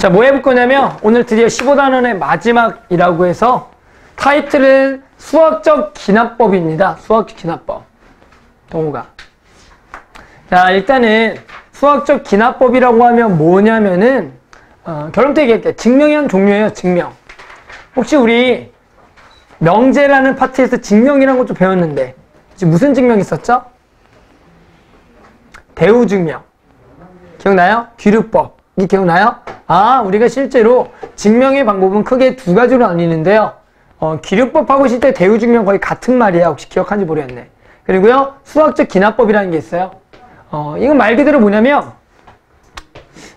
자, 뭐 해볼 거냐면 오늘 드디어 15단원의 마지막이라고 해서 타이틀은 수학적 기납법입니다. 수학적 기납법. 동우가. 자, 일단은 수학적 기납법이라고 하면 뭐냐면은 어, 결론부터 얘기할게요. 증명형 종류예요. 증명. 혹시 우리 명제라는 파트에서 증명이라는 것도 배웠는데 무슨 증명 있었죠? 대우 증명. 기억나요? 귀류법. 이 기억나요? 아, 우리가 실제로 증명의 방법은 크게 두 가지로 나뉘는데요. 어, 기류법하고 실제 대우 증명 거의 같은 말이야. 혹시 기억하는지 모르겠네. 그리고요, 수학적 기납법이라는 게 있어요. 어, 이건 말 그대로 뭐냐면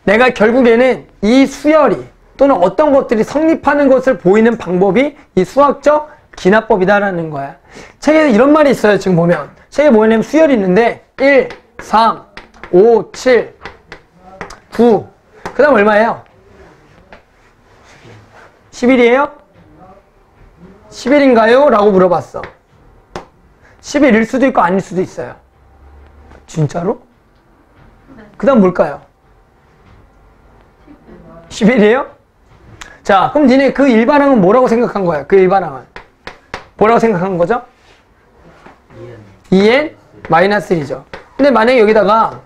내가 결국에는 이 수열이 또는 어떤 것들이 성립하는 것을 보이는 방법이 이 수학적 기납법이다라는 거야. 책에 이런 말이 있어요. 지금 보면. 책에 뭐냐면 수열이 있는데 1, 3, 5, 7, 9. 그 다음 얼마예요? 10일이에요? 10일인가요? 라고 물어봤어. 10일일 수도 있고 아닐 수도 있어요. 진짜로? 그 다음 뭘까요? 10일이에요? 자, 그럼 니네 그 일반항은 뭐라고 생각한 거야? 그 일반항은. 뭐라고 생각한 거죠? 2n 마이너스 1이죠. 근데 만약에 여기다가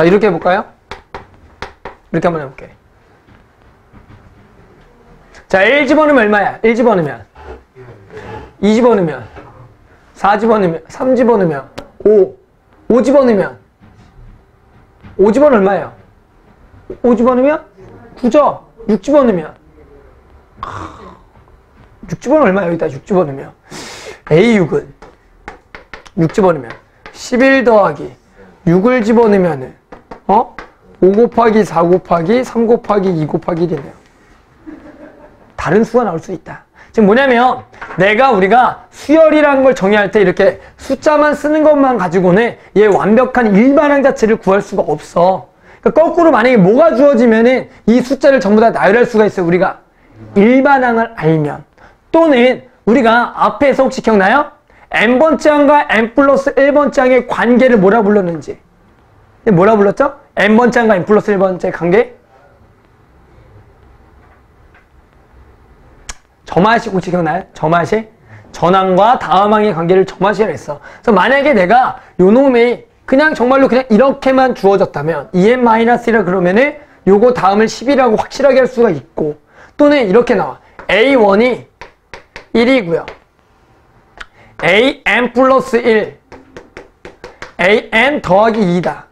자, 이렇게 해볼까요? 이렇게 한번 해볼게. 자, 1 집어넣으면 얼마야? 1 집어넣으면. 2 집어넣으면. 4 집어넣으면. 3 집어넣으면. 5. 5 집어넣으면. 5 집어넣으면 얼마예요? 5 집어넣으면? 9죠? 6 집어넣으면. 6 집어넣으면 얼마야? 여기다 6 집어넣으면. A6은 6 집어넣으면 11 더하기 6을 집어넣으면은 어? 5 곱하기 4 곱하기 3 곱하기 2 곱하기 1이네요. 다른 수가 나올 수 있다. 지금 뭐냐면 내가 우리가 수열이라는 걸 정의할 때 이렇게 숫자만 쓰는 것만 가지고는 얘 완벽한 일반항 자체를 구할 수가 없어. 그러니까 거꾸로 만약에 뭐가 주어지면은 이 숫자를 전부 다 나열할 수가 있어요. 우리가 일반항을 알면 또는 우리가 앞에서 혹시 기억나요? n번째 항과 n 플러스 1번째 항의 관계를 뭐라 불렀는지 뭐라 불렀죠? n번째 항과 n 플러스 1번째 관계 점화식 혹시 기억나요? 점화식 전항과 다음항의 관계를 점화식이라 했어. 그래서 만약에 내가 요 놈이 그냥 정말로 그냥 이렇게만 주어졌다면 en-1이라 그러면은 요거 다음을 10이라고 확실하게 할 수가 있고 또는 이렇게 나와. a1이 1이고요. an 플러스 1 an 더하기 2다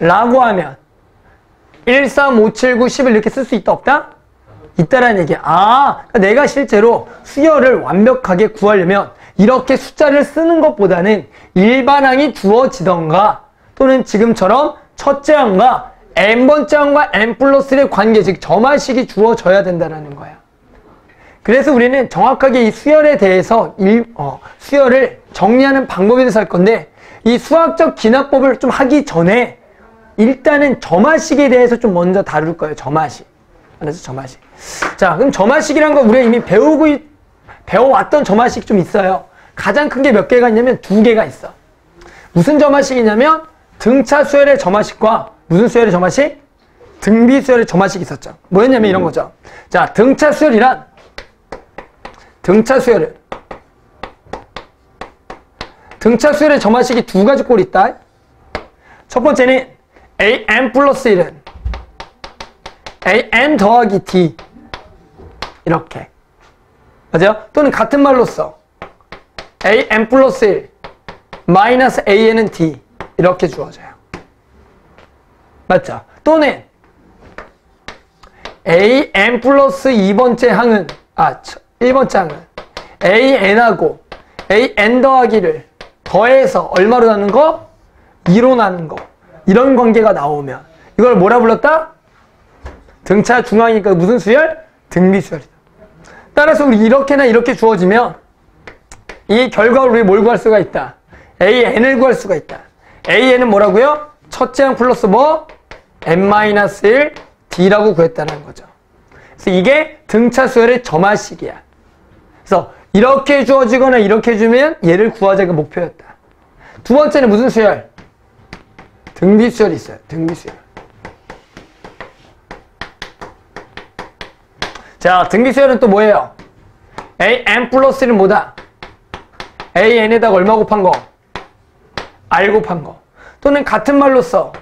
라고 하면 1, 3, 5, 7, 9, 10을 이렇게 쓸 수 있다 없다? 있다라는 얘기야. 아, 그러니까 내가 실제로 수열을 완벽하게 구하려면 이렇게 숫자를 쓰는 것보다는 일반항이 주어지던가 또는 지금처럼 첫째 항과 n번째 항과 n 플러스 1의 관계, 즉 점화식이 주어져야 된다는 거야. 그래서 우리는 정확하게 이 수열에 대해서 일, 어, 수열을 정리하는 방법에 대해서 할 건데 이 수학적 기납법을 좀 하기 전에 일단은 점화식에 대해서 좀 먼저 다룰 거예요. 점화식. 알았죠? 점화식. 자, 그럼 점화식이란 거 우리가 이미 배우고 배워왔던 점화식 좀 있어요. 가장 큰 게 몇 개가 있냐면 두 개가 있어. 무슨 점화식이냐면 등차 수열의 점화식과 무슨 수열의 점화식? 등비 수열의 점화식이 있었죠. 뭐였냐면 이런 거죠. 자, 등차 수열이란 등차 수열은 등차 수열의 점화식이 두 가지 꼴이 있다. 첫 번째는 an 플러스 1은 an 더하기 d 이렇게 맞아요? 또는 같은 말로 써 an 플러스 1 마이너스 an은 d 이렇게 주어져요. 맞죠? 또는 an 플러스 2번째 항은 아 1번째 항은 an하고 an 더하기를 더해서 얼마로 나는 거? 2로 나는 거. 이런 관계가 나오면 이걸 뭐라 불렀다? 등차 중앙이니까 무슨 수열? 등비수열이다. 따라서 우리 이렇게나 이렇게 주어지면 이 결과를 우리 뭘 구할 수가 있다? AN을 구할 수가 있다. AN은 뭐라고요? 첫째 항 플러스 뭐? N-1 D라고 구했다는 거죠. 그래서 이게 등차 수열의 점화식이야. 그래서 이렇게 주어지거나 이렇게 주면 얘를 구하자가 목표였다. 두 번째는 무슨 수열? 수열이 있어요. 수열. 자, 수열은 또 뭐예요? an 플러스는 뭐다? an에다가 얼마 곱한 거? r 곱한 거. 또는 같은 말로 써.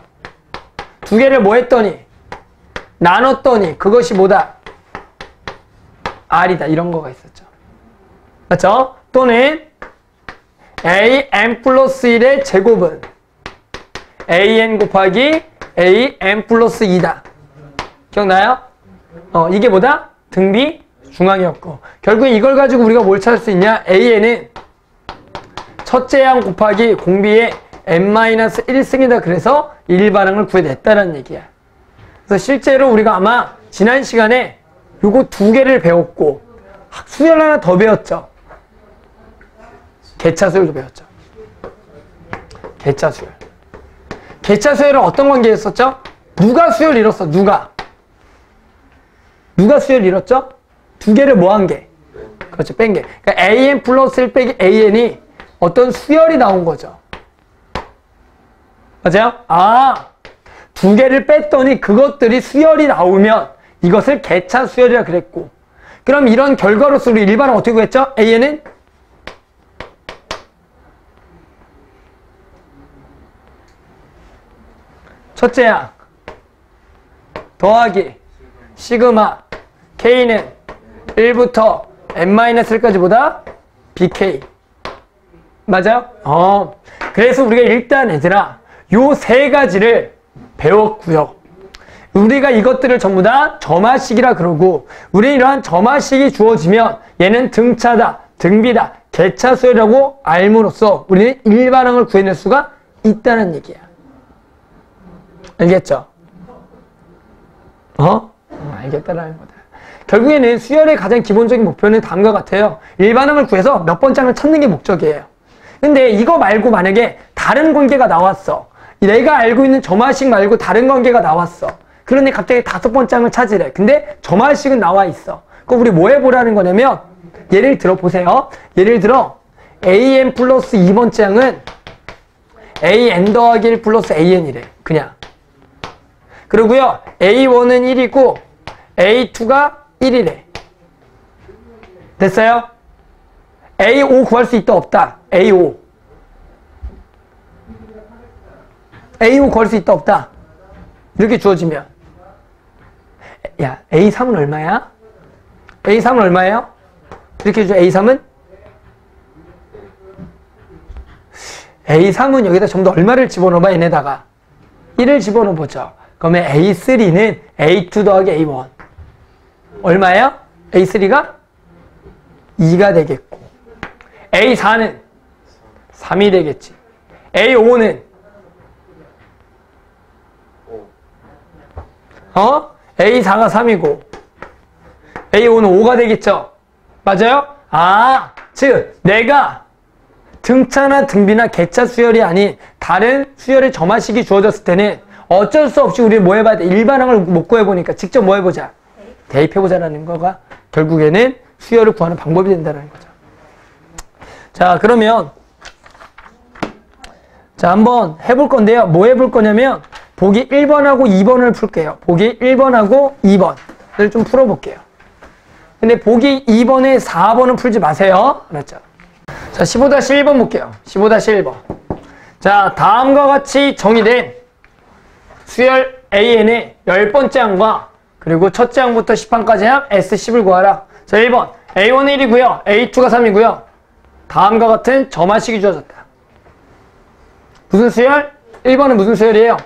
두 개를 뭐 했더니? 나눴더니 그것이 뭐다? r이다. 이런 거가 있었죠. 맞죠? 또는 an 플러스 1의 제곱은 an 곱하기 an 플러스 2다. 기억나요? 어, 이게 뭐다? 등비 중앙이었고 결국 이걸 가지고 우리가 뭘 찾을 수 있냐? an은 첫째 양 곱하기 공비의 n-1승이다. 그래서 일반항을 구해냈다는 얘기야. 그래서 실제로 우리가 아마 지난 시간에 요거 두 개를 배웠고 수열 하나 더 배웠죠. 개차수열도 배웠죠. 개차수열. 개차수열은 어떤 관계에 있었죠? 누가 수열 잃었어? 누가? 누가 수열 잃었죠? 두 개를 뭐한 개? 그렇죠. 뺀 개. 그러니까 an 플러스 1 빼기 an이 어떤 수열이 나온 거죠. 맞아요? 아, 두 개를 뺐더니 그것들이 수열이 나오면 이것을 개차 수열이라 그랬고 그럼 이런 결과로서 우리 일반은 어떻게 구했죠? an은 첫째 양 더하기 시그마 k는 1부터 n-1까지보다 bk 맞아요? 어. 그래서 우리가 일단 얘들아 요 세 가지를 배웠고요. 우리가 이것들을 전부 다 점화식이라 그러고 우리 이러한 점화식이 주어지면 얘는 등차다, 등비다, 개차수라고 알므로써 우리는 일반항을 구해낼 수가 있다는 얘기야. 알겠죠? 어? 알겠다라는 거다. 결국에는 수열의 가장 기본적인 목표는 다음과 같아요. 일반항을 구해서 몇 번장을 찾는 게 목적이에요. 근데 이거 말고 만약에 다른 관계가 나왔어. 내가 알고 있는 점화식 말고 다른 관계가 나왔어. 그러니 갑자기 다섯 번장을 찾으래. 근데 점화식은 나와 있어. 그럼 우리 뭐 해보라는 거냐면 예를 들어 보세요. 예를 들어 an 플러스 2번 장은 an 더하기 1 플러스 an이래. 그냥. 그리고요. A1은 1이고 A2가 1이래. 됐어요? A5 구할 수 있다 없다. A5. A5 구할 수 있다 없다. 이렇게 주어지면 야 A3은 얼마야? A3은 얼마예요? 이렇게 줘 A3은 A3은 여기다 좀더 얼마를 집어넣어봐 얘네다가 1을 집어넣어보죠. 그러면 A3는 A2 더하기 A1 얼마예요? A3가 2가 되겠고 A4는 3이 되겠지. A5는 어? A4가 3이고 A5는 5가 되겠죠. 맞아요? 아, 즉 내가 등차나 등비나 개차 수열이 아닌 다른 수열의 점화식이 주어졌을 때는 어쩔 수 없이 우리 뭐 해봐야 돼? 일반항을 못 구해보니까 직접 뭐 해보자? 대입해보자라는 거가 결국에는 수열을 구하는 방법이 된다는 거죠. 자, 그러면 자, 한번 해볼 건데요. 뭐 해볼 거냐면 보기 1번하고 2번을 풀게요. 보기 1번하고 2번을 좀 풀어볼게요. 근데 보기 2번에 4번은 풀지 마세요. 알았죠? 자, 15-1번 볼게요. 15-1번. 자, 다음과 같이 정의된 수열 AN의 10번째 항과 그리고 첫째 항부터 10항까지 항 S10을 구하라. 자, 1번. A1은 1이고요. A2가 3이고요. 다음과 같은 점화식이 주어졌다. 무슨 수열? 1번은 무슨 수열이에요?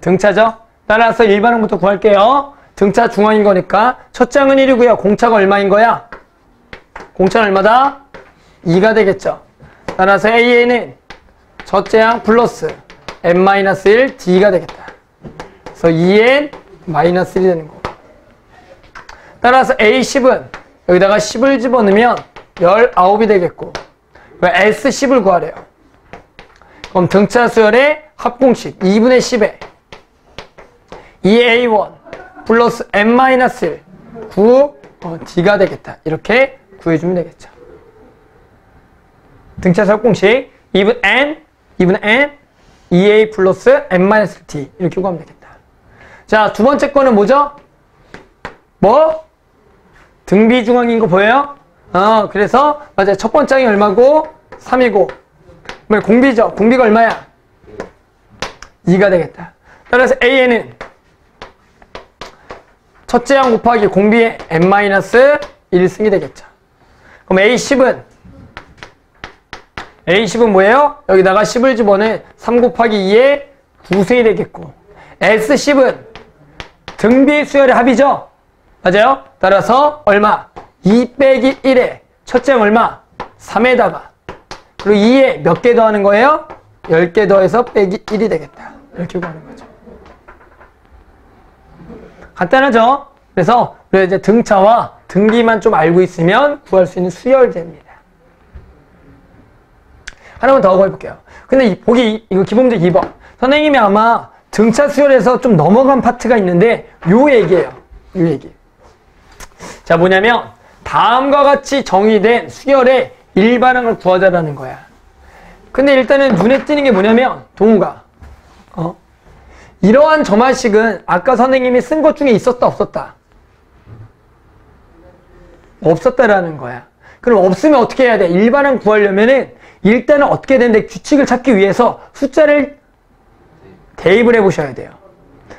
등차죠? 따라서 1반응부터 구할게요. 등차 중앙인 거니까 첫 장은 1이고요. 공차가 얼마인 거야? 공차는 얼마다? 2가 되겠죠. 따라서 AA는 첫째 항 플러스 n-1 D가 되겠다. 그래서 2n 마이너스 1이 되는 거. 따라서 A10은 여기다가 10을 집어넣으면 19이 되겠고 S10을 구하래요. 그럼 등차 수열의 합공식 2분의 10에 2A1 플러스 N-1 9 어, D가 되겠다. 이렇게 구해주면 되겠죠. 등차수학 공식 2분 N, 2분 N, 2A 플러스 N-T 이렇게 구하면 되겠다. 자, 두 번째 거는 뭐죠? 뭐? 등비중앙인 거 보여요? 어, 그래서 맞아요. 첫 번째 항이 얼마고? 3이고 뭐 공비죠. 공비가 얼마야? 2가 되겠다. 따라서 AN은 첫째 항 곱하기 공비의 n-1승이 되겠죠. 그럼 A10은 A10은 뭐예요? 여기다가 10을 집어넣으면 3 곱하기 2의 9승이 되겠고 S10은 등비 수열의 합이죠? 맞아요? 따라서 얼마? 2 빼기 1에 첫째 항 얼마? 3에다가 그리고 2에 몇 개 더하는 거예요? 10개 더해서 빼기 1이 되겠다. 이렇게 구하는 거죠. 간단하죠? 그래서 이제 등차와 등기만 좀 알고 있으면 구할 수 있는 수열제입니다. 하나만 더 하고 해볼게요. 근데 이, 보기 이거 기본문제 2번. 선생님이 아마 등차 수열에서 좀 넘어간 파트가 있는데 요 얘기예요. 요 얘기. 자 뭐냐면 다음과 같이 정의된 수열의 일반항을 구하자라는 거야. 근데 일단은 눈에 띄는 게 뭐냐면 동우가 어? 이러한 점화식은 아까 선생님이 쓴 것 중에 있었다 없었다? 없었다라는 거야. 그럼 없으면 어떻게 해야 돼? 일반항 구하려면은 일단은 어떻게 되는데 규칙을 찾기 위해서 숫자를 대입을 해보셔야 돼요.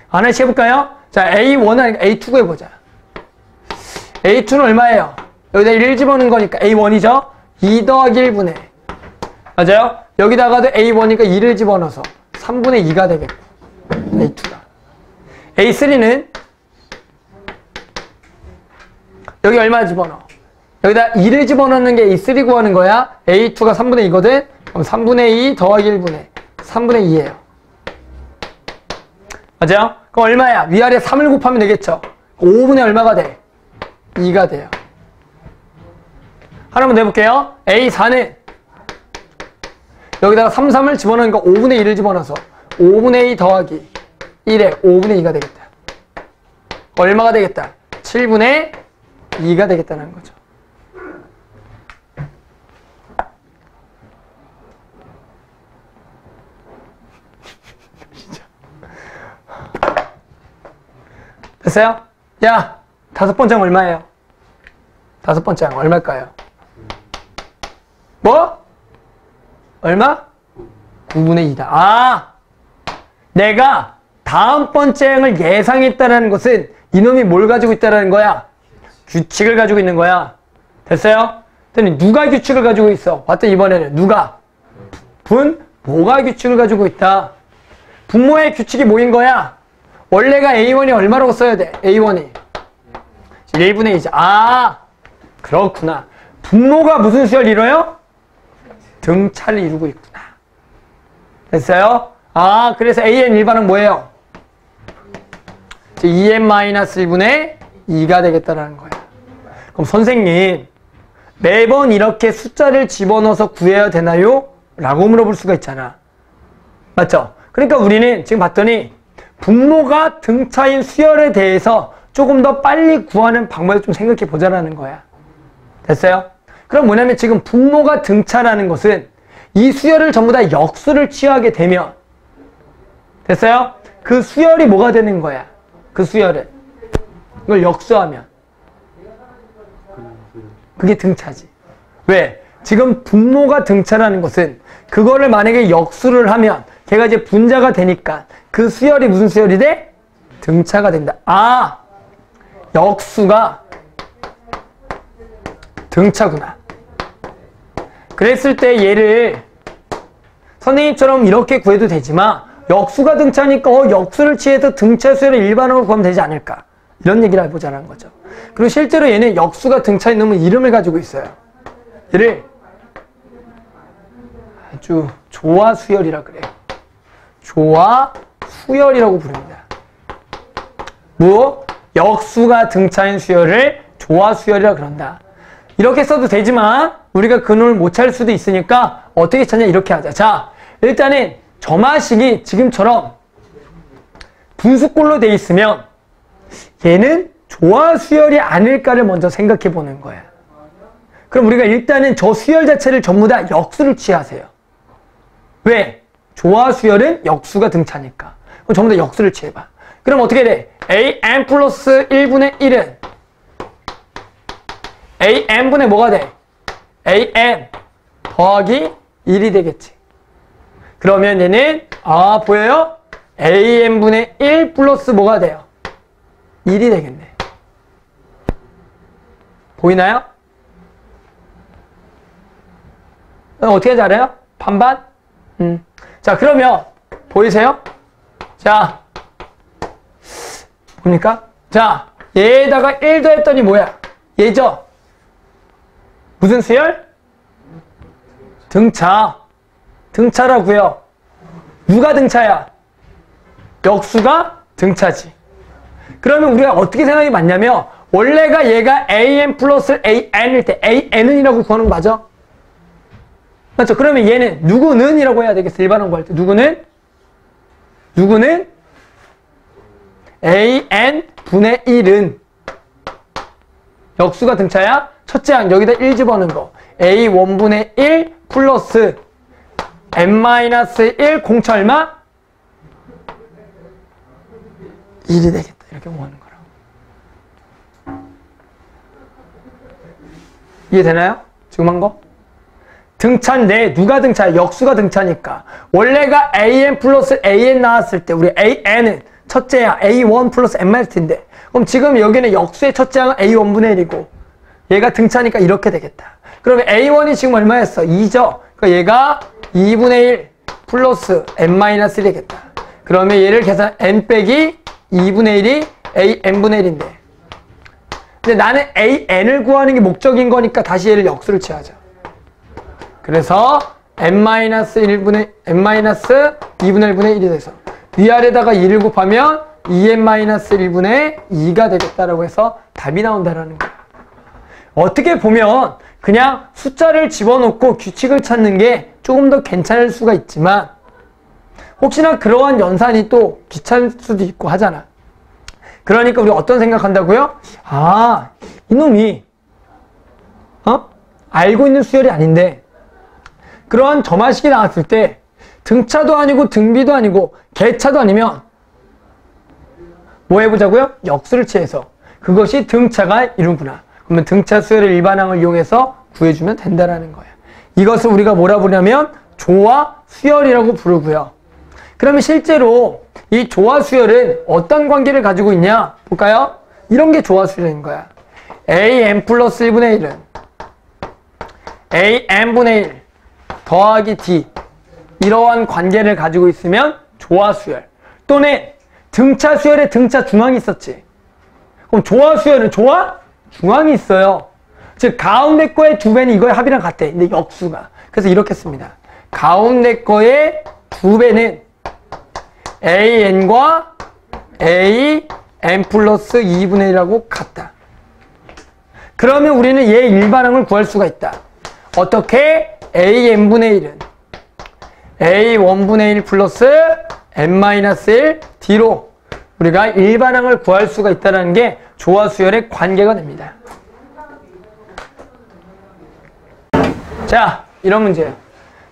하나씩 해볼까요? 자, A1 아니까 A2 구해보자. A2는 얼마예요? 여기다 1 집어넣은 거니까 A1이죠? 2 더하기 1분의 맞아요? 여기다가도 A1이니까 2를 집어넣어서 3분의 2가 되겠고 A2가 A3는 여기 얼마 집어넣어? 여기다 2를 집어넣는 게 A3 구하는 거야 A2가 3분의 2거든 그럼 3분의 2 더하기 1분의 3분의 2예요 맞아요? 그럼 얼마야? 위아래 3을 곱하면 되겠죠 5분의 얼마가 돼? 2가 돼요 하나만 내볼게요 A4는 여기다가 3, 3을 집어넣으니까 5분의 1을 집어넣어서 5분의 2 더하기 1에 5분의 2가 되겠다. 얼마가 되겠다? 7분의 2가 되겠다는 거죠. 됐어요? 야, 다섯 번째 얼마예요? 다섯 번째 얼마일까요? 뭐? 얼마? 9분의 2다. 아! 내가 다음 번째 행을 예상했다는 것은 이놈이 뭘 가지고 있다는 거야? 규칙을 가지고 있는 거야. 됐어요? 그랬더니 누가 규칙을 가지고 있어? 봤더니 이번에는 누가? 분? 뭐가 규칙을 가지고 있다? 분모의 규칙이 뭐인 거야? 원래가 A1이 얼마라고 써야 돼? A1이 1분의 2죠. 아! 그렇구나. 분모가 무슨 수열 이뤄요? 등차를 이루고 있구나. 됐어요? 아, 그래서 AN 일반은 뭐예요? 2n-1분의 2가 되겠다라는 거예요. 그럼 선생님, 매번 이렇게 숫자를 집어넣어서 구해야 되나요? 라고 물어볼 수가 있잖아. 맞죠? 그러니까 우리는 지금 봤더니 분모가 등차인 수열에 대해서 조금 더 빨리 구하는 방법을 좀 생각해 보자라는 거야. 됐어요? 그럼 뭐냐면 지금 분모가 등차라는 것은 이 수열을 전부 다 역수를 취하게 되면 됐어요? 그 수열이 뭐가 되는 거야? 그 수열은 이걸 역수하면 그게 등차지. 왜? 지금 분모가 등차라는 것은 그거를 만약에 역수를 하면 걔가 이제 분자가 되니까 그 수열이 무슨 수열이 돼? 등차가 된다. 아! 역수가 등차구나. 그랬을 때 얘를 선생님처럼 이렇게 구해도 되지만 역수가 등차니까 어, 역수를 취해서 등차 수열을 일반으로 구하면 되지 않을까 이런 얘기를 해보자는 거죠. 그리고 실제로 얘는 역수가 등차에 넣으면 이름을 가지고 있어요. 얘를 아주 조화 수열이라 그래요. 조화 수열이라고 부릅니다. 뭐 역수가 등차인 수열을 조화 수열이라 그런다. 이렇게 써도 되지만 우리가 그 놈을 못 찾을 수도 있으니까 어떻게 찾냐 이렇게 하자. 자 일단은 점화식이 지금처럼 분수꼴로 돼 있으면 얘는 조화 수열이 아닐까를 먼저 생각해 보는 거야. 그럼 우리가 일단은 저 수열 자체를 전부 다 역수를 취하세요. 왜? 조화 수열은 역수가 등차니까. 그럼 전부 다 역수를 취해봐. 그럼 어떻게 돼? an 플러스 1분의 1은 an분의 뭐가 돼? an 더하기 1이 되겠지. 그러면 얘는 아 보여요? an분의 1 플러스 뭐가 돼요? 1이 되겠네. 보이나요? 어떻게 하지 알아요? 반반? 음. 자 그러면 보이세요? 자 봅니까? 자 얘에다가 1 더했더니 뭐야? 얘죠? 무슨 수열? 등차. 등차라고요. 누가 등차야? 역수가 등차지. 그러면 우리가 어떻게 생각이 맞냐면 원래가 얘가 an 플러스 an일 때 an은 이라고 구하는 거 맞아? 맞죠? 그러면 얘는 누구는 이라고 해야 되겠어. 일반항 구할 때. 누구는? 누구는? an 분의 1은 역수가 등차야? 첫째 항 여기다 1 집어넣은 거. a 원분의 1 플러스 n-1 공차 얼마? 1이 되겠다. 이렇게 모으는 거라고. 이해되나요? 지금 한 거? 등차인데 누가 등차? 역수가 등차니까 원래가 an 플러스 an 나왔을 때 우리 an은 첫째야 a1 플러스 n-인데 그럼 지금 여기는 역수의 첫째 항은 a1분의 1이고 얘가 등차니까 이렇게 되겠다. 그러면 a1이 지금 얼마였어? 2죠? 그러니까 얘가 2분의 1 플러스 n-1이 되겠다. 그러면 얘를 계산 n 빼기 2분의 1이 a n분의 1인데 근데 나는 a n을 구하는 게 목적인 거니까 다시 얘를 역수를 취하자. 그래서 n-1분의 n-2분의 1분의 1이 돼서 위아래다가 2를 곱하면 2n-1분의 2가 되겠다라고 해서 답이 나온다라는 거야. 어떻게 보면 그냥 숫자를 집어넣고 규칙을 찾는 게 조금 더 괜찮을 수가 있지만 혹시나 그러한 연산이 또 귀찮을 수도 있고 하잖아. 그러니까 우리 어떤 생각한다고요? 아, 이놈이 어? 알고 있는 수열이 아닌데 그러한 점화식이 나왔을 때 등차도 아니고 등비도 아니고 개차도 아니면 뭐 해보자고요? 역수를 취해서 그것이 등차가 이루구나. 그러면 등차 수열의 일반항을 이용해서 구해주면 된다라는 거예요. 이것을 우리가 뭐라 부르냐면 조화 수열이라고 부르고요. 그러면 실제로 이 조화 수열은 어떤 관계를 가지고 있냐? 볼까요? 이런 게 조화 수열인 거야. an 플러스 1분의 1은 an분의 1 더하기 d 이러한 관계를 가지고 있으면 조화 수열 또는 등차 수열에 등차 중앙이 있었지. 그럼 조화 수열은 조화 중앙이 있어요. 즉 가운데 거의 두 배는 이거의 합이랑 같대. 근데 역수가. 그래서 이렇게 씁니다. 가운데 거의 두 배는 an과 a n 플러스 2분의 1하고 같다. 그러면 우리는 얘 일반항을 구할 수가 있다. 어떻게? a n분의 1은 a 1분의 1 플러스 n-1 d로 우리가 일반항을 구할 수가 있다는 게 조화 수열의 관계가 됩니다. 자, 이런 문제예요.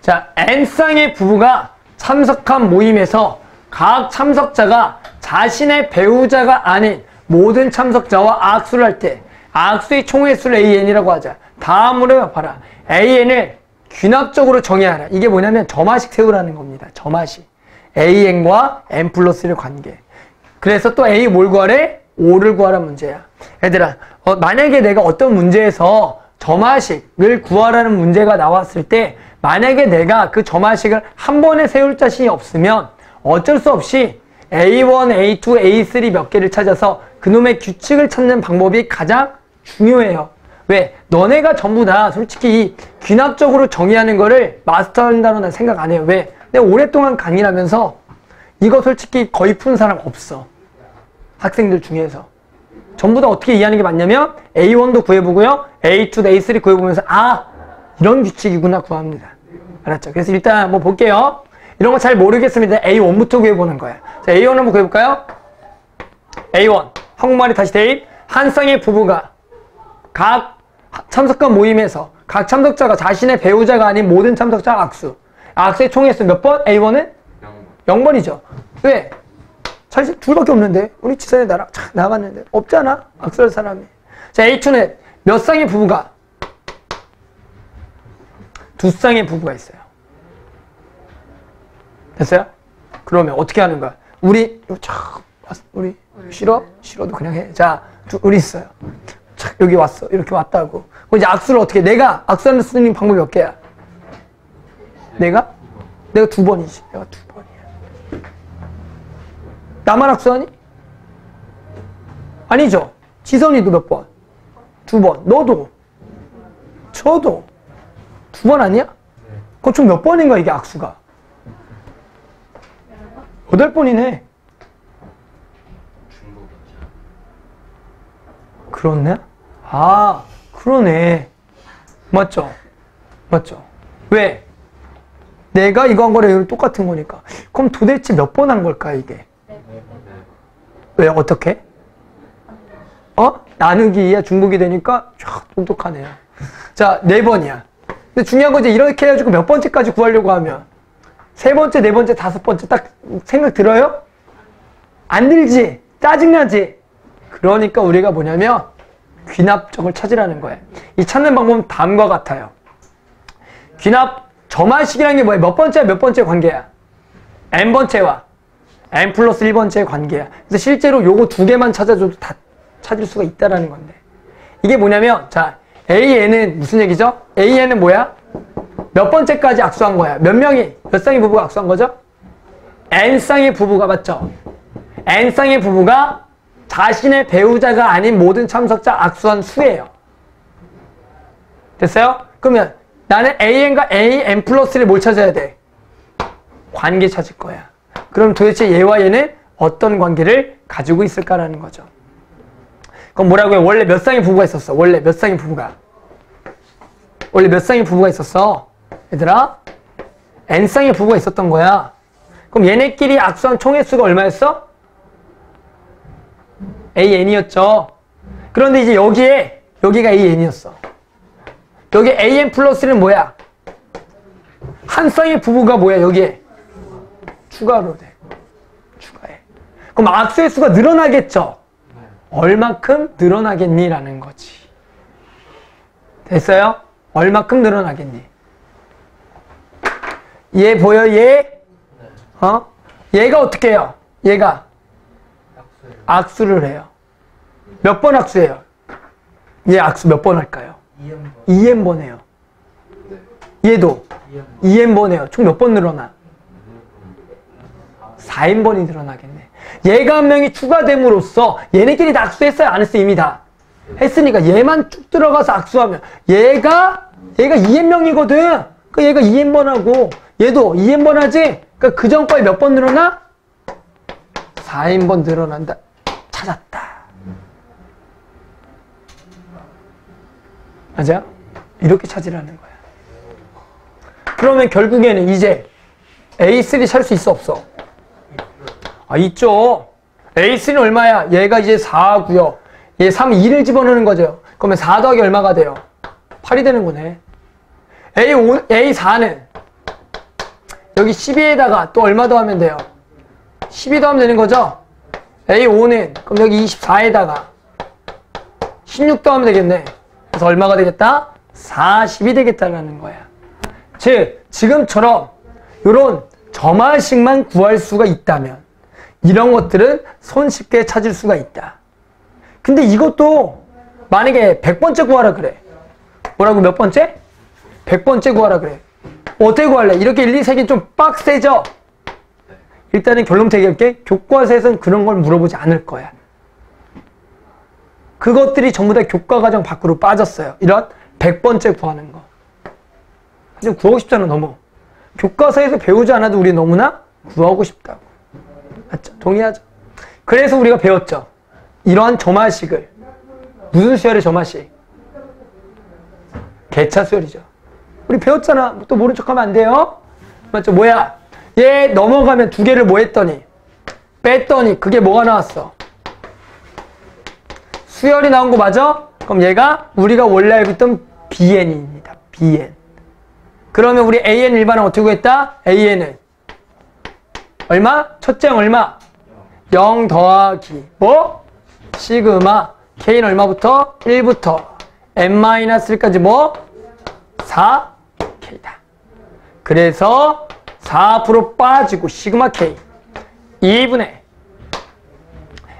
자, n쌍의 부부가 참석한 모임에서 각 참석자가 자신의 배우자가 아닌 모든 참석자와 악수를 할 때 악수의 총회수를 AN이라고 하자. 다음으로 봐라. AN을 귀납적으로 정의하라. 이게 뭐냐면 점화식 세우라는 겁니다. 점화식. AN과 N 플러스의 관계. 그래서 또 A 뭘 구하래? 5를 구하라 문제야. 얘들아, 어, 만약에 내가 어떤 문제에서 점화식을 구하라는 문제가 나왔을 때 만약에 내가 그 점화식을 한 번에 세울 자신이 없으면 어쩔 수 없이 A1, A2, A3 몇 개를 찾아서 그놈의 규칙을 찾는 방법이 가장 중요해요. 왜? 너네가 전부 다 솔직히 귀납적으로 정의하는 거를 마스터한다고 난 생각 안 해요. 왜? 내가 오랫동안 강의를 하면서 이거 솔직히 거의 푸는 사람 없어. 학생들 중에서. 전부 다 어떻게 이해하는 게 맞냐면 A1도 구해보고요. A2, A3 구해보면서 아 이런 규칙이구나 구합니다. 알았죠? 그래서 일단 한번 볼게요. 이런 거 잘 모르겠습니다. A1부터 구해보는 거야. 자, A1 한번 구해볼까요? A1 한국말이 다시 대입 한 쌍의 부부가 각 참석한 모임에서 각 참석자가 자신의 배우자가 아닌 모든 참석자 악수. 악수의 총횟수 몇 번? A1은? 0번이죠. 왜? 사실 둘밖에 없는데 우리 지선이 나랑 착 나갔는데 없잖아 악수할 사람이. 자 A2는 몇 쌍의 부부가? 두 쌍의 부부가 있어요. 됐어요? 그러면 어떻게 하는 거야? 우리 착 왔- 우리 싫어? 싫어도 그냥 해. 자 두- 우리 있어요. 착 여기 왔어. 이렇게 왔다고. 그럼 이제 악수를 어떻게? 해? 내가 악수하는 수 있는 방법이 몇 개야? 내가? 내가 두 번이지. 내가 두 번이야. 나만 악수하니? 아니죠. 지선이도 몇 번? 두 번. 너도. 저도. 두 번 아니야? 그럼 총몇 번인가 이게 악수가? 여덟 번이네. 그렇네? 아, 그러네. 맞죠? 맞죠? 왜? 내가 이거 한 거랑 똑같은 거니까. 그럼 도대체 몇 번 한 걸까, 이게? 왜, 어떻게? 어? 나누기 이야 중복이 되니까 쫙 똑똑하네요. 자, 네 번이야. 근데 중요한 건 이제 이렇게 해가지고 몇 번째까지 구하려고 하면 세 번째, 네 번째, 다섯 번째 딱 생각 들어요? 안 들지? 짜증나지? 그러니까 우리가 뭐냐면 귀납점을 찾으라는 거예요. 이 찾는 방법은 다음과 같아요. 귀납 점화식이라는 게 뭐예요? 몇 번째와 몇 번째 관계야? n번째와 n 플러스 1번째의 관계야. 그래서 실제로 요거 두 개만 찾아줘도 다 찾을 수가 있다라는 건데. 이게 뭐냐면 자 AN은 무슨 얘기죠? AN은 뭐야? 몇 번째까지 악수한 거야? 몇 명이 몇 쌍의 부부가 악수한 거죠? N 쌍의 부부가 맞죠? N 쌍의 부부가 자신의 배우자가 아닌 모든 참석자 악수한 수예요. 됐어요? 그러면 나는 AN과 AN 플러스를 뭘 찾아야 돼? 관계 찾을 거야. 그럼 도대체 얘와 얘는 어떤 관계를 가지고 있을까라는 거죠. 그럼 뭐라고요? 원래 몇 쌍의 부부가 있었어? 원래 몇 쌍의 부부가? 원래 몇 쌍의 부부가 있었어? 얘들아? N 쌍의 부부가 있었던 거야. 그럼 얘네끼리 악수한 총횟수가 얼마였어? AN이었죠. 그런데 이제 여기에 여기가 AN이었어. 여기 AN 플러스는 뭐야? 한 쌍의 부부가 뭐야 여기에? 추가로 돼. 추가해. 그럼 악수의 수가 늘어나겠죠? 얼마큼 늘어나겠니라는 거지. 됐어요? 얼마큼 늘어나겠니? 얘 보여 얘? 어? 얘가 어떻게 해요? 얘가 악수를 해요. 몇 번 악수해요? 얘 악수 몇 번 할까요? 2N번 해요. 얘도 2N번 해요. 총 몇 번 늘어나? 4N번이 늘어나겠네. 얘가 한 명이 추가됨으로써 얘네끼리 다 악수했어요? 안 했어요? 이미 다? 했으니까 얘만 쭉 들어가서 악수하면 얘가 얘가 2N명이거든. 그 얘가 2N번 하고 얘도 2N번 하지? 그러니까 그 전거에 몇 번 늘어나? 4N번 늘어난다. 찾았다. 맞아? 이렇게 찾으라는 거야. 그러면 결국에는 이제 A3 찾을 수 있어 없어? 아 있죠. A3는 얼마야? 얘가 이제 4고요. 얘 3, 2를 집어넣는 거죠. 그러면 4 더하기 얼마가 돼요? 8이 되는 거네. A5, A4는 여기 12에다가 또 얼마 더하면 돼요? 12 더하면 되는 거죠? A5는 그럼 여기 24에다가 16 더하면 되겠네. 그래서 얼마가 되겠다? 40이 되겠다는 거야. 즉 지금처럼 이런 점화식만 구할 수가 있다면 이런 것들은 손쉽게 찾을 수가 있다. 근데 이것도 만약에 100번째 구하라 그래. 뭐라고 몇 번째? 100번째 구하라 그래. 어떻게 구할래? 이렇게 1, 2, 3개 좀 빡세죠? 일단은 결론 얘기할게. 교과서에서는 그런 걸 물어보지 않을 거야. 그것들이 전부 다 교과과정 밖으로 빠졌어요. 이런 100번째 구하는 거. 사실 구하고 싶잖아, 너무. 교과서에서 배우지 않아도 우리 너무나 구하고 싶다고. 맞죠? 동의하죠? 그래서 우리가 배웠죠. 이러한 점화식을. 무슨 수열의 점화식? 개차 수열이죠. 우리 배웠잖아. 또 모른 척 하면 안 돼요. 맞죠? 뭐야? 얘 넘어가면 두 개를 뭐 했더니? 뺐더니 그게 뭐가 나왔어? 수열이 나온 거 맞아? 그럼 얘가 우리가 원래 알고 있던 BN입니다. BN. 그러면 우리 AN 일반은 어떻게 구했다? AN은 얼마? 첫째 항 얼마? 0 더하기 뭐? 시그마 K는 얼마부터? 1부터 N-1까지 뭐? 4K다. 그래서 4% 빠지고 시그마 K 2분의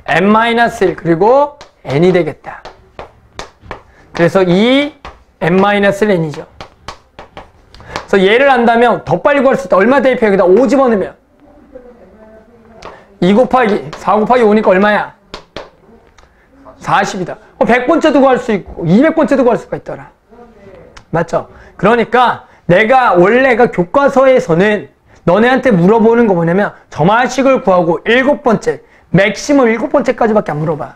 N-1 그리고 N이 되겠다. 그래서 2 N-N이죠. 그래서 얘를 안다면 더 빨리 구할 수 있다. 얼마 대입해? 여기다 5 집어넣으면 2 곱하기 4 곱하기 5니까 얼마야? 40이다. 어, 100번째도 구할 수 있고 200번째도 구할 수가 있더라. 맞죠? 그러니까 내가 원래가 교과서에서는 너네한테 물어보는 거 뭐냐면 점화식을 구하고 일곱 번째, 맥시멈 일곱 번째까지밖에 안 물어봐.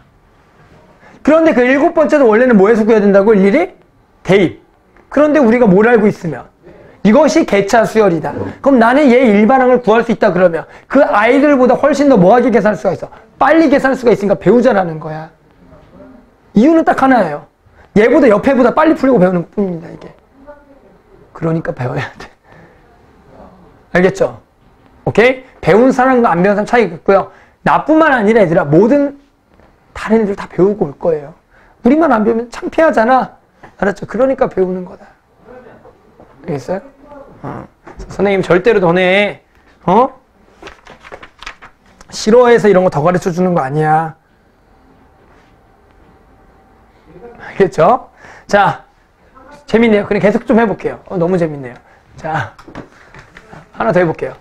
그런데 그 일곱 번째도 원래는 뭐에서 구해야 된다고? 일일이? 대입. 그런데 우리가 뭘 알고 있으면 이것이 개차 수열이다. 그럼 나는 얘 일반항을 구할 수 있다 그러면 그 아이들보다 훨씬 더 뭐하게 계산할 수가 있어? 빨리 계산할 수가 있으니까 배우자라는 거야. 이유는 딱 하나예요. 얘보다 옆에보다 빨리 풀리고 배우는 것 뿐입니다, 이게. 그러니까 배워야 돼. 알겠죠? 오케이? 배운 사람과 안 배운 사람 차이가 있고요. 나뿐만 아니라 얘들아, 모든 다른 애들 다 배우고 올 거예요. 우리만 안 배우면 창피하잖아. 알았죠? 그러니까 배우는 거다. 알겠어요? 어. 선생님 절대로 너네, 어? 싫어해서 이런 거 더 가르쳐 주는 거 아니야. 알겠죠? 자, 재밌네요. 그냥 계속 좀 해볼게요. 어, 너무 재밌네요. 자, 하나 더 해볼게요.